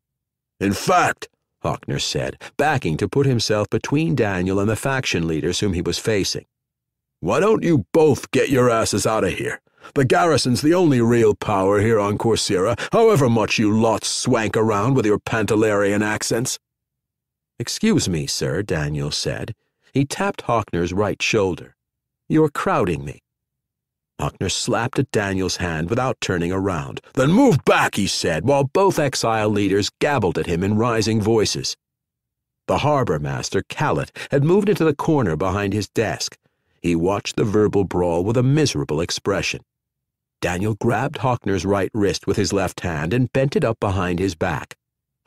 In fact, Hockner said, backing to put himself between Daniel and the faction leaders whom he was facing. Why don't you both get your asses out of here? The garrison's the only real power here on Corcyra, however much you lots swank around with your Pantellarian accents. Excuse me, sir, Daniel said. He tapped Hockner's right shoulder. You're crowding me. Hockner slapped at Daniel's hand without turning around. Then move back, he said, while both exile leaders gabbled at him in rising voices. The harbor master, Callet, had moved into the corner behind his desk. He watched the verbal brawl with a miserable expression. Daniel grabbed Hockner's right wrist with his left hand and bent it up behind his back.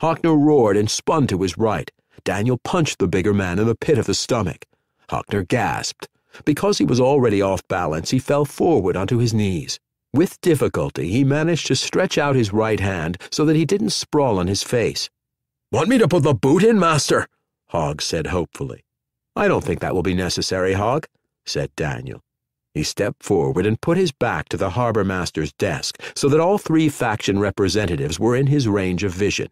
Hockner roared and spun to his right. Daniel punched the bigger man in the pit of the stomach. Hockner gasped. Because he was already off balance, he fell forward onto his knees. With difficulty, he managed to stretch out his right hand so that he didn't sprawl on his face. Want me to put the boot in, master? Hogg said hopefully. I don't think that will be necessary, Hogg, said Daniel. He stepped forward and put his back to the harbor master's desk so that all three faction representatives were in his range of vision.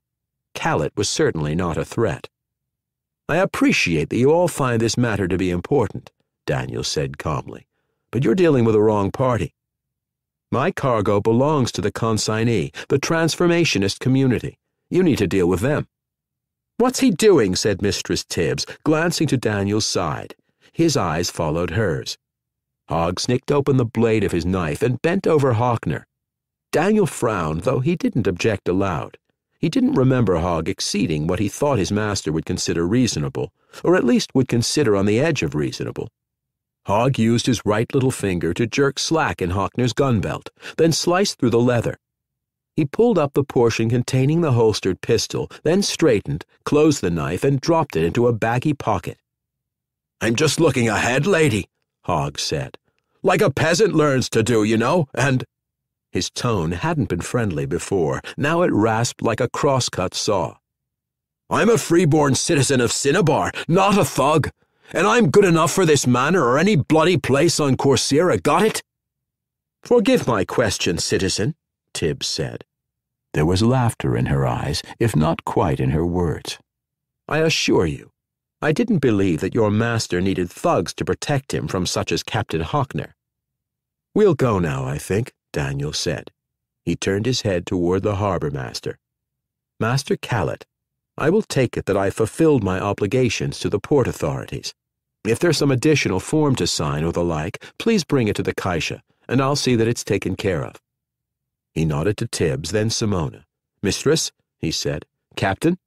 Callet was certainly not a threat. I appreciate that you all find this matter to be important. Daniel said calmly. But you're dealing with the wrong party. My cargo belongs to the consignee, the transformationist community. You need to deal with them. What's he doing? said Mistress Tibbs, glancing to Daniel's side. His eyes followed hers. Hogg snicked open the blade of his knife and bent over Hockner. Daniel frowned, though he didn't object aloud. He didn't remember Hogg exceeding what he thought his master would consider reasonable, or at least would consider on the edge of reasonable. Hogg used his right little finger to jerk slack in Hockner's gun belt, then sliced through the leather. He pulled up the portion containing the holstered pistol, then straightened, closed the knife, and dropped it into a baggy pocket. I'm just looking ahead, lady, Hogg said. Like a peasant learns to do, you know, and. His tone hadn't been friendly before. Now it rasped like a crosscut saw. I'm a freeborn citizen of Cinnabar, not a thug and I'm good enough for this manor or any bloody place on Corcyra, got it? Forgive my question, citizen, Tibbs said. There was laughter in her eyes, if not quite in her words. I assure you, I didn't believe that your master needed thugs to protect him from such as Captain Hockner. We'll go now, I think, Daniel said. He turned his head toward the harbor master. Master Callet, I will take it that I fulfilled my obligations to the port authorities. If there's some additional form to sign or the like, please bring it to the Kaisha, and I'll see that it's taken care of. He nodded to Tibbs, then Simona. Mistress, he said. Captain?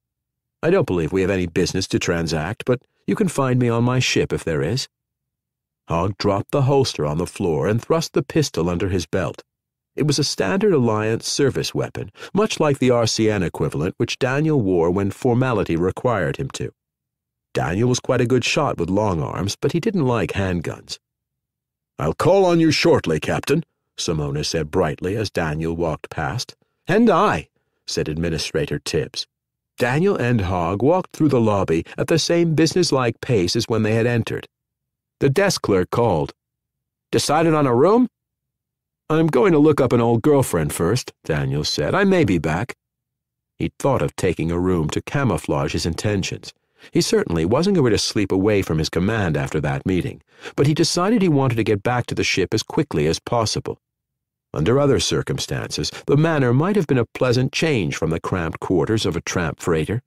I don't believe we have any business to transact, but you can find me on my ship if there is. Hogg dropped the holster on the floor and thrust the pistol under his belt. It was a standard Alliance service weapon, much like the RCN equivalent which Daniel wore when formality required him to. Daniel was quite a good shot with long arms, but he didn't like handguns. I'll call on you shortly, Captain, Simona said brightly as Daniel walked past. And I, said Administrator Tibbs. Daniel and Hogg walked through the lobby at the same businesslike pace as when they had entered. The desk clerk called. Decided on a room? I'm going to look up an old girlfriend first, Daniel said. I may be back. He'd thought of taking a room to camouflage his intentions. He certainly wasn't going to sleep away from his command after that meeting, but he decided he wanted to get back to the ship as quickly as possible. Under other circumstances, the manor might have been a pleasant change from the cramped quarters of a tramp freighter,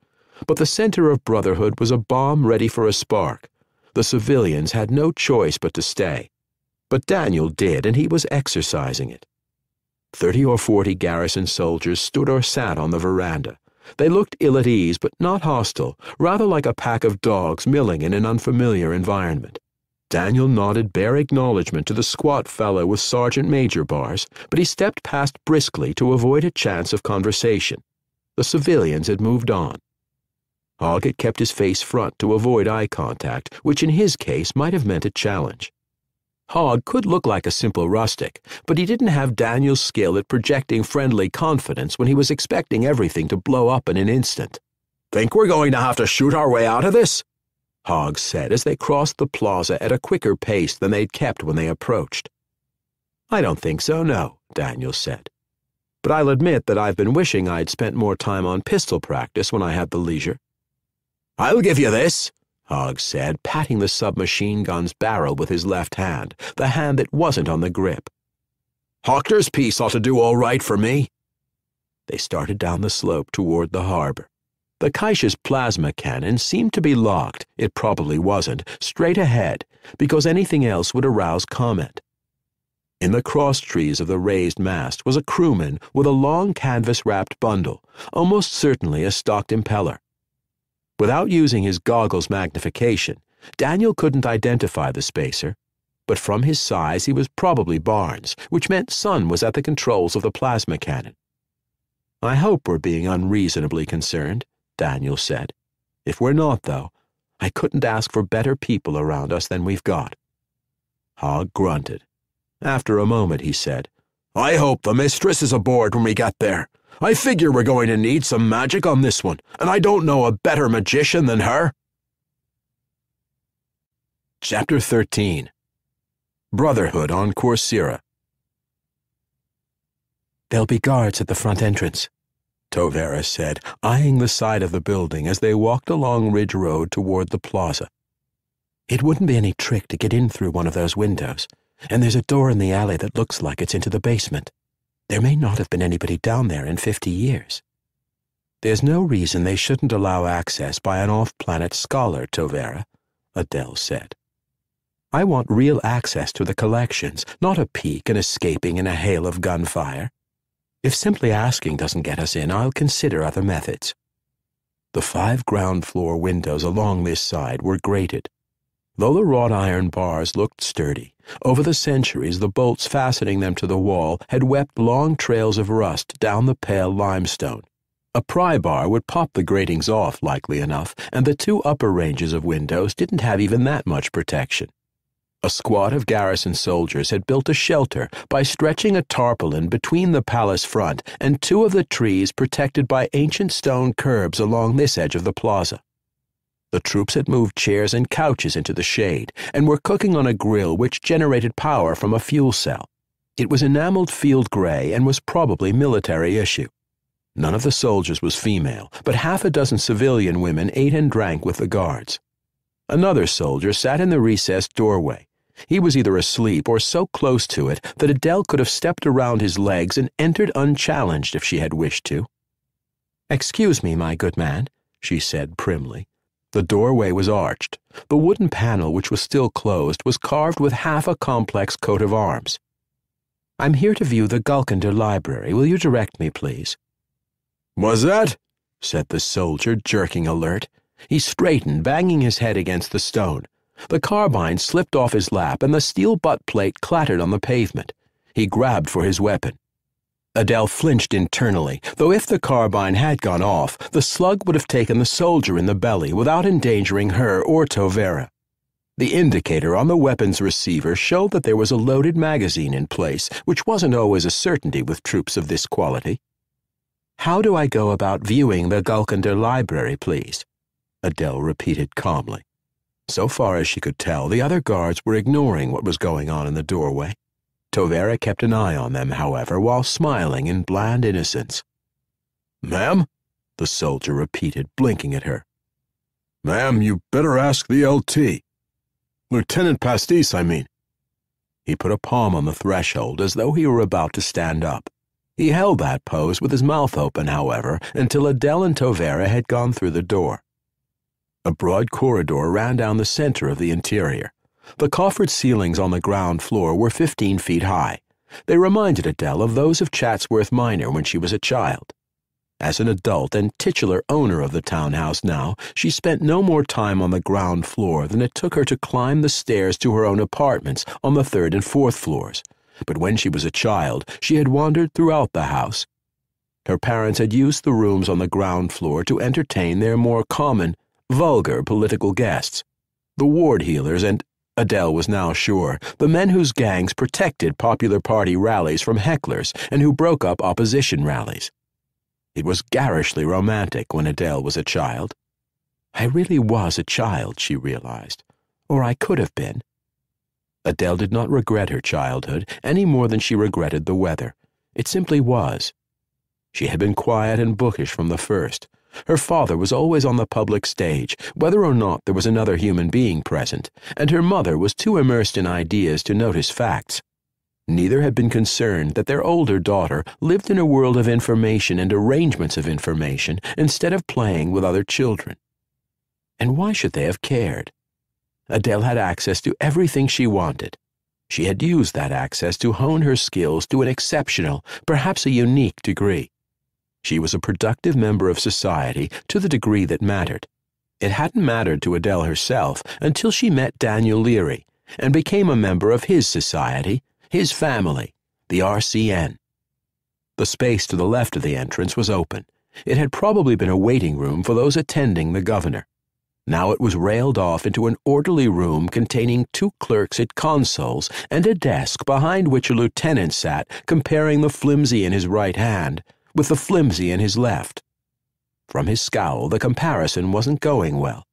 but the center of brotherhood was a bomb ready for a spark. The civilians had no choice but to stay. But Daniel did, and he was exercising it. Thirty or forty garrison soldiers stood or sat on the veranda. They looked ill at ease, but not hostile, rather like a pack of dogs milling in an unfamiliar environment. Daniel nodded bare acknowledgement to the squat fellow with sergeant major bars, but he stepped past briskly to avoid a chance of conversation. The civilians had moved on. Hogg had kept his face front to avoid eye contact, which in his case might have meant a challenge. Hogg could look like a simple rustic, but he didn't have Daniel's skill at projecting friendly confidence when he was expecting everything to blow up in an instant. Think we're going to have to shoot our way out of this? Hogg said as they crossed the plaza at a quicker pace than they'd kept when they approached. I don't think so, no, Daniel said. But I'll admit that I've been wishing I'd spent more time on pistol practice when I had the leisure. I'll give you this, Hogg said, patting the submachine gun's barrel with his left hand, the hand that wasn't on the grip. Hockner's piece ought to do all right for me. They started down the slope toward the harbor. The Kaisha's plasma cannon seemed to be locked, it probably wasn't, straight ahead, because anything else would arouse comment. In the cross trees of the raised mast was a crewman with a long canvas wrapped bundle, almost certainly a stocked impeller. Without using his goggles magnification, Daniel couldn't identify the spacer, but from his size he was probably Barnes, which meant Sun was at the controls of the plasma cannon. I hope we're being unreasonably concerned, Daniel said. If we're not, though, I couldn't ask for better people around us than we've got. Hogg grunted. After a moment, he said, I hope the mistress is aboard when we get there. I figure we're going to need some magic on this one, and I don't know a better magician than her. Chapter 13 Brotherhood on Corcyra There'll be guards at the front entrance, Tovera said, eyeing the side of the building as they walked along Ridge Road toward the plaza. It wouldn't be any trick to get in through one of those windows, and there's a door in the alley that looks like it's into the basement. There may not have been anybody down there in fifty years. There's no reason they shouldn't allow access by an off-planet scholar, Tovera, Adele said. I want real access to the collections, not a peek and escaping in a hail of gunfire. If simply asking doesn't get us in, I'll consider other methods. The five ground floor windows along this side were grated. Though the wrought iron bars looked sturdy, over the centuries the bolts fastening them to the wall had wept long trails of rust down the pale limestone. A pry bar would pop the gratings off, likely enough, and the two upper ranges of windows didn't have even that much protection. A squad of garrison soldiers had built a shelter by stretching a tarpaulin between the palace front and two of the trees protected by ancient stone curbs along this edge of the plaza. The troops had moved chairs and couches into the shade and were cooking on a grill which generated power from a fuel cell. It was enameled field gray and was probably military issue. None of the soldiers was female, but half a dozen civilian women ate and drank with the guards. Another soldier sat in the recessed doorway, he was either asleep or so close to it that Adele could have stepped around his legs and entered unchallenged if she had wished to. Excuse me, my good man, she said primly. The doorway was arched. The wooden panel, which was still closed, was carved with half a complex coat of arms. I'm here to view the Gulkender Library. Will you direct me, please? Was that? said the soldier, jerking alert. He straightened, banging his head against the stone. The carbine slipped off his lap and the steel butt plate clattered on the pavement. He grabbed for his weapon. Adele flinched internally, though if the carbine had gone off, the slug would have taken the soldier in the belly without endangering her or Tovera. The indicator on the weapons receiver showed that there was a loaded magazine in place, which wasn't always a certainty with troops of this quality. How do I go about viewing the Gulkender library, please? Adele repeated calmly. So far as she could tell, the other guards were ignoring what was going on in the doorway. Tovera kept an eye on them, however, while smiling in bland innocence. Ma'am? The soldier repeated, blinking at her. Ma'am, you better ask the LT. Lieutenant Pastis, I mean. He put a palm on the threshold as though he were about to stand up. He held that pose with his mouth open, however, until Adele and Tovera had gone through the door. A broad corridor ran down the center of the interior. The coffered ceilings on the ground floor were 15 feet high. They reminded Adele of those of Chatsworth Minor when she was a child. As an adult and titular owner of the townhouse now, she spent no more time on the ground floor than it took her to climb the stairs to her own apartments on the third and fourth floors. But when she was a child, she had wandered throughout the house. Her parents had used the rooms on the ground floor to entertain their more common vulgar political guests, the ward heelers, and, Adele was now sure, the men whose gangs protected popular party rallies from hecklers and who broke up opposition rallies. It was garishly romantic when Adele was a child. I really was a child, she realized, or I could have been. Adele did not regret her childhood any more than she regretted the weather. It simply was. She had been quiet and bookish from the first, her father was always on the public stage, whether or not there was another human being present, and her mother was too immersed in ideas to notice facts. Neither had been concerned that their older daughter lived in a world of information and arrangements of information instead of playing with other children. And why should they have cared? Adele had access to everything she wanted. She had used that access to hone her skills to an exceptional, perhaps a unique degree. She was a productive member of society to the degree that mattered. It hadn't mattered to Adele herself until she met Daniel Leary and became a member of his society, his family, the RCN. The space to the left of the entrance was open. It had probably been a waiting room for those attending the governor. Now it was railed off into an orderly room containing two clerks at consoles and a desk behind which a lieutenant sat comparing the flimsy in his right hand with the flimsy in his left. From his scowl, the comparison wasn't going well.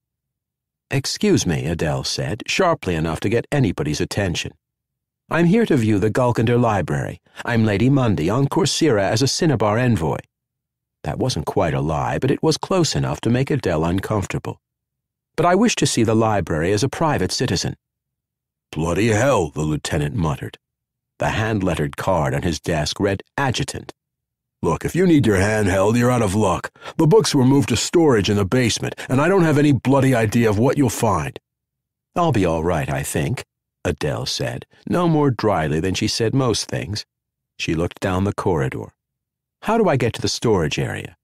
Excuse me, Adele said, sharply enough to get anybody's attention. I'm here to view the Gulkender Library. I'm Lady Mundy on Corcyra as a Cinnabar envoy. That wasn't quite a lie, but it was close enough to make Adele uncomfortable but I wish to see the library as a private citizen. Bloody hell, the lieutenant muttered. The hand lettered card on his desk read Adjutant. Look, if you need your hand held, you're out of luck. The books were moved to storage in the basement, and I don't have any bloody idea of what you'll find. I'll be all right, I think, Adele said, no more dryly than she said most things. She looked down the corridor. How do I get to the storage area?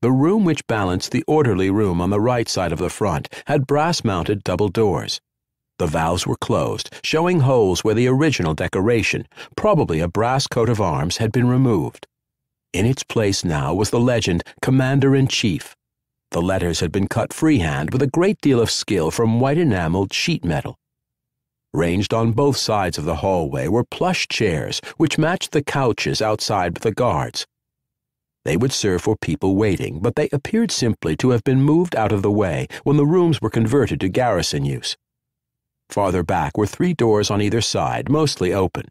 The room which balanced the orderly room on the right side of the front had brass mounted double doors. The valves were closed, showing holes where the original decoration, probably a brass coat of arms, had been removed. In its place now was the legend Commander in Chief. The letters had been cut freehand with a great deal of skill from white enameled sheet metal. Ranged on both sides of the hallway were plush chairs which matched the couches outside with the guards. They would serve for people waiting, but they appeared simply to have been moved out of the way when the rooms were converted to garrison use. Farther back were three doors on either side, mostly open.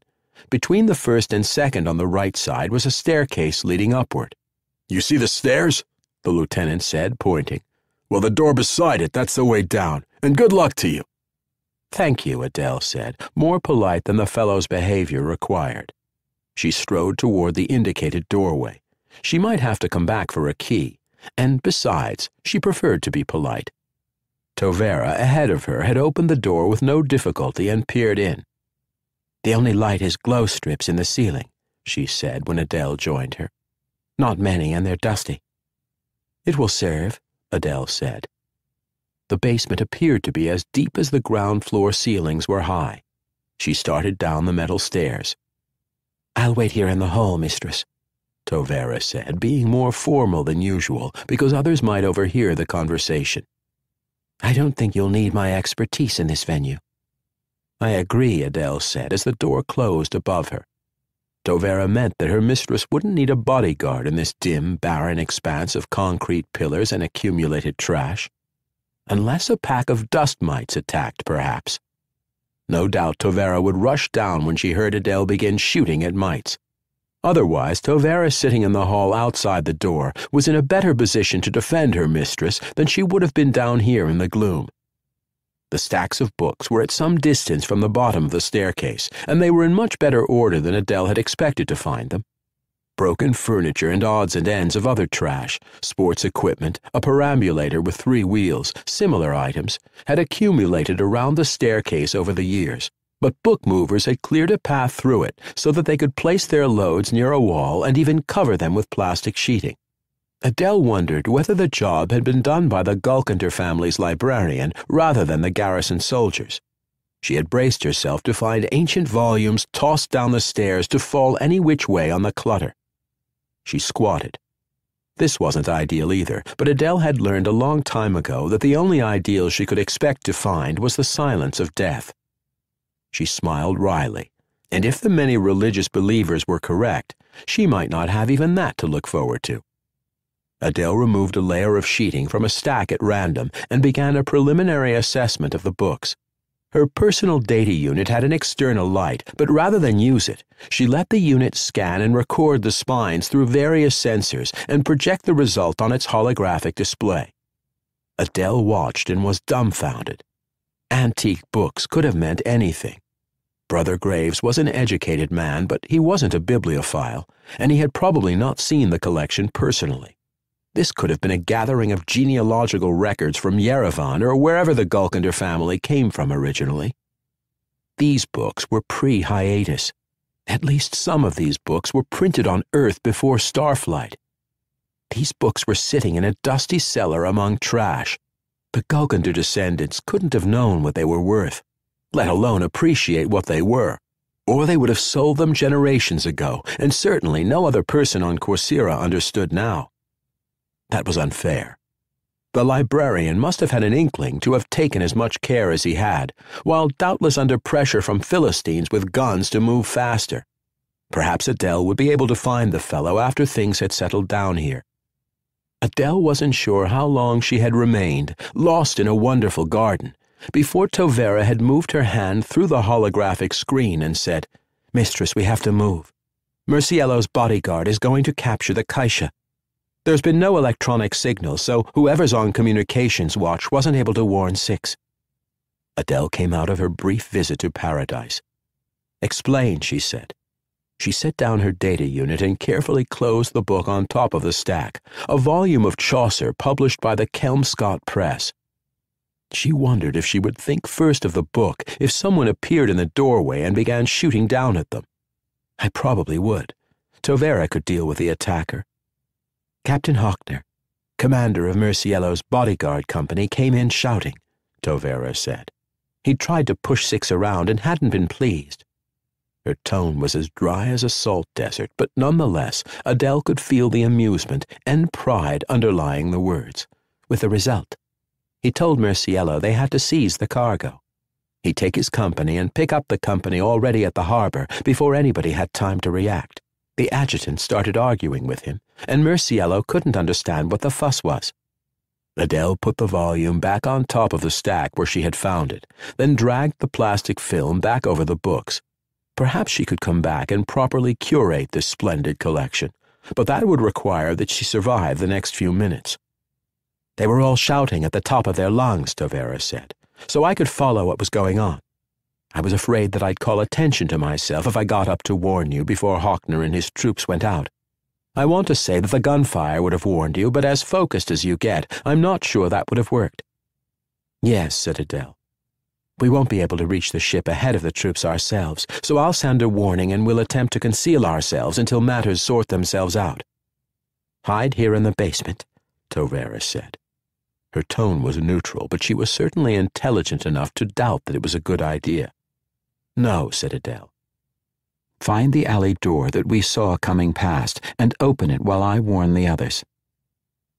Between the first and second on the right side was a staircase leading upward. You see the stairs? the lieutenant said, pointing. Well, the door beside it, that's the way down, and good luck to you. Thank you, Adele said, more polite than the fellow's behavior required. She strode toward the indicated doorway. She might have to come back for a key, and besides, she preferred to be polite. Tovera, ahead of her, had opened the door with no difficulty and peered in. The only light is glow strips in the ceiling, she said when Adele joined her. Not many, and they're dusty. It will serve, Adele said. The basement appeared to be as deep as the ground floor ceilings were high. She started down the metal stairs. I'll wait here in the hall, mistress, Tovera said, being more formal than usual because others might overhear the conversation. I don't think you'll need my expertise in this venue. I agree, Adele said as the door closed above her. Tovera meant that her mistress wouldn't need a bodyguard in this dim, barren expanse of concrete pillars and accumulated trash. Unless a pack of dust mites attacked, perhaps. No doubt Tovera would rush down when she heard Adele begin shooting at mites. Otherwise, Tovera sitting in the hall outside the door was in a better position to defend her mistress than she would have been down here in the gloom. The stacks of books were at some distance from the bottom of the staircase, and they were in much better order than Adele had expected to find them. Broken furniture and odds and ends of other trash, sports equipment, a perambulator with three wheels, similar items, had accumulated around the staircase over the years but book movers had cleared a path through it so that they could place their loads near a wall and even cover them with plastic sheeting. Adele wondered whether the job had been done by the Gulkender family's librarian rather than the garrison soldiers. She had braced herself to find ancient volumes tossed down the stairs to fall any which way on the clutter. She squatted. This wasn't ideal either, but Adele had learned a long time ago that the only ideal she could expect to find was the silence of death. She smiled wryly, and if the many religious believers were correct, she might not have even that to look forward to. Adele removed a layer of sheeting from a stack at random and began a preliminary assessment of the books. Her personal data unit had an external light, but rather than use it, she let the unit scan and record the spines through various sensors and project the result on its holographic display. Adele watched and was dumbfounded. Antique books could have meant anything. Brother Graves was an educated man, but he wasn't a bibliophile, and he had probably not seen the collection personally. This could have been a gathering of genealogical records from Yerevan or wherever the Gulkender family came from originally. These books were pre hiatus. At least some of these books were printed on Earth before Starflight. These books were sitting in a dusty cellar among trash. The Gulkender descendants couldn't have known what they were worth let alone appreciate what they were, or they would have sold them generations ago, and certainly no other person on Corcyra understood now. That was unfair. The librarian must have had an inkling to have taken as much care as he had, while doubtless under pressure from Philistines with guns to move faster. Perhaps Adele would be able to find the fellow after things had settled down here. Adele wasn't sure how long she had remained, lost in a wonderful garden, before Tovera had moved her hand through the holographic screen and said, Mistress, we have to move. Murciello's bodyguard is going to capture the Kaisha. There's been no electronic signal, so whoever's on communications watch wasn't able to warn Six. Adele came out of her brief visit to paradise. Explain, she said. She set down her data unit and carefully closed the book on top of the stack, a volume of Chaucer published by the Kelmscott Press. She wondered if she would think first of the book if someone appeared in the doorway and began shooting down at them. I probably would. Tovera could deal with the attacker. Captain Hockner, commander of Murciello's bodyguard company, came in shouting, Tovera said. He'd tried to push Six around and hadn't been pleased. Her tone was as dry as a salt desert, but nonetheless, Adele could feel the amusement and pride underlying the words, with the result he told Murciello they had to seize the cargo. He'd take his company and pick up the company already at the harbor before anybody had time to react. The adjutant started arguing with him, and Murciello couldn't understand what the fuss was. Adele put the volume back on top of the stack where she had found it, then dragged the plastic film back over the books. Perhaps she could come back and properly curate this splendid collection, but that would require that she survive the next few minutes. They were all shouting at the top of their lungs, Tovera said, so I could follow what was going on. I was afraid that I'd call attention to myself if I got up to warn you before Hockner and his troops went out. I want to say that the gunfire would have warned you, but as focused as you get, I'm not sure that would have worked. Yes, said Adele. We won't be able to reach the ship ahead of the troops ourselves, so I'll sound a warning and we'll attempt to conceal ourselves until matters sort themselves out. Hide here in the basement, Tovera said. Her tone was neutral, but she was certainly intelligent enough to doubt that it was a good idea. No, said Adele. Find the alley door that we saw coming past and open it while I warn the others.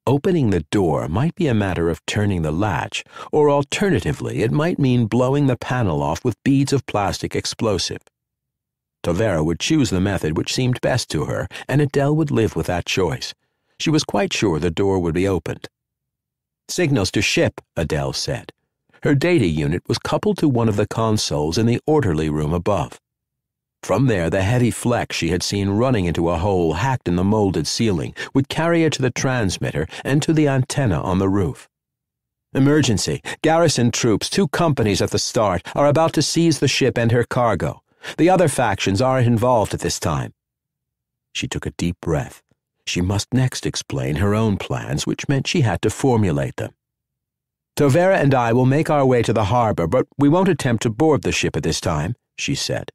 Opening the door might be a matter of turning the latch, or alternatively, it might mean blowing the panel off with beads of plastic explosive. Tovera would choose the method which seemed best to her, and Adele would live with that choice. She was quite sure the door would be opened. Signals to ship, Adele said. Her data unit was coupled to one of the consoles in the orderly room above. From there, the heavy flex she had seen running into a hole hacked in the molded ceiling would carry her to the transmitter and to the antenna on the roof. Emergency. Garrison troops, two companies at the start, are about to seize the ship and her cargo. The other factions aren't involved at this time. She took a deep breath. She must next explain her own plans, which meant she had to formulate them. Tovera and I will make our way to the harbor, but we won't attempt to board the ship at this time, she said.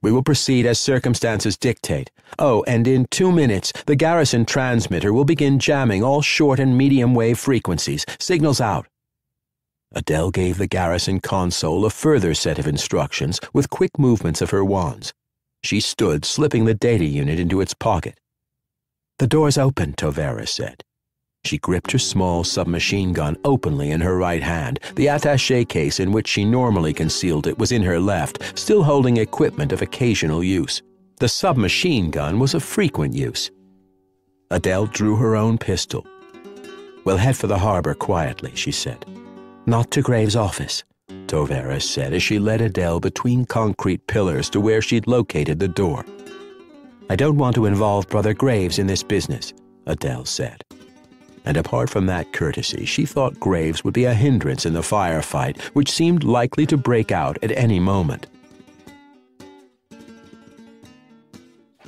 We will proceed as circumstances dictate. Oh, and in two minutes, the garrison transmitter will begin jamming all short and medium wave frequencies. Signals out. Adele gave the garrison console a further set of instructions with quick movements of her wands. She stood, slipping the data unit into its pocket. The door's open, Tovera said. She gripped her small submachine gun openly in her right hand. The attache case in which she normally concealed it was in her left, still holding equipment of occasional use. The submachine gun was of frequent use. Adele drew her own pistol. We'll head for the harbor quietly, she said. Not to Graves' office, Tovera said as she led Adele between concrete pillars to where she'd located the door. I don't want to involve Brother Graves in this business, Adele said. And apart from that courtesy, she thought Graves would be a hindrance in the firefight, which seemed likely to break out at any moment.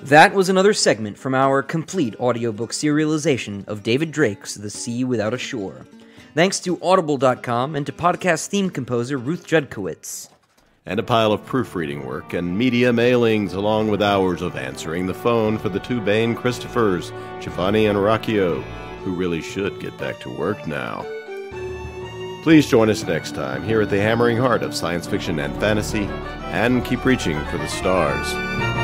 That was another segment from our complete audiobook serialization of David Drake's The Sea Without a Shore. Thanks to Audible.com and to podcast theme composer Ruth Judkowitz. And a pile of proofreading work and media mailings, along with hours of answering the phone for the two Baen Christophers, Cifani and Ruocchio, who really should get back to work now. Please join us next time here at the hammering heart of science fiction and fantasy, and keep reaching for the stars.